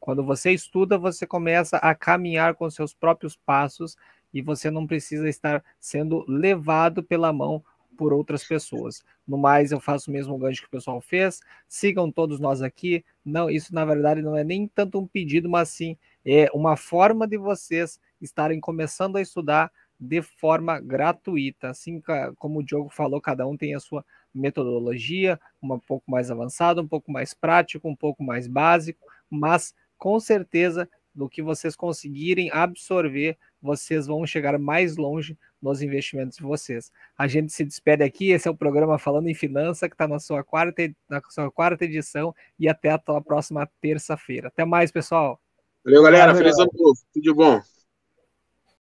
Quando você estuda, você começa a caminhar com seus próprios passos e você não precisa estar sendo levado pela mão por outras pessoas. No mais, eu faço o mesmo gancho que o pessoal fez. Sigam todos nós aqui. Não, isso na verdade não é nem tanto um pedido, mas sim é uma forma de vocês estarem começando a estudar de forma gratuita. Assim como o Diogo falou, cada um tem a sua metodologia, um pouco mais avançada, um pouco mais prático, um pouco mais básico, mas com certeza do que vocês conseguirem absorver, vocês vão chegar mais longe nos investimentos de vocês. A gente se despede aqui, esse é o programa Falando em Finança, que está na sua quarta, na sua quarta edição, e até a próxima terça-feira. Até mais, pessoal! Valeu, galera. Feliz ano novo. Tudo de bom.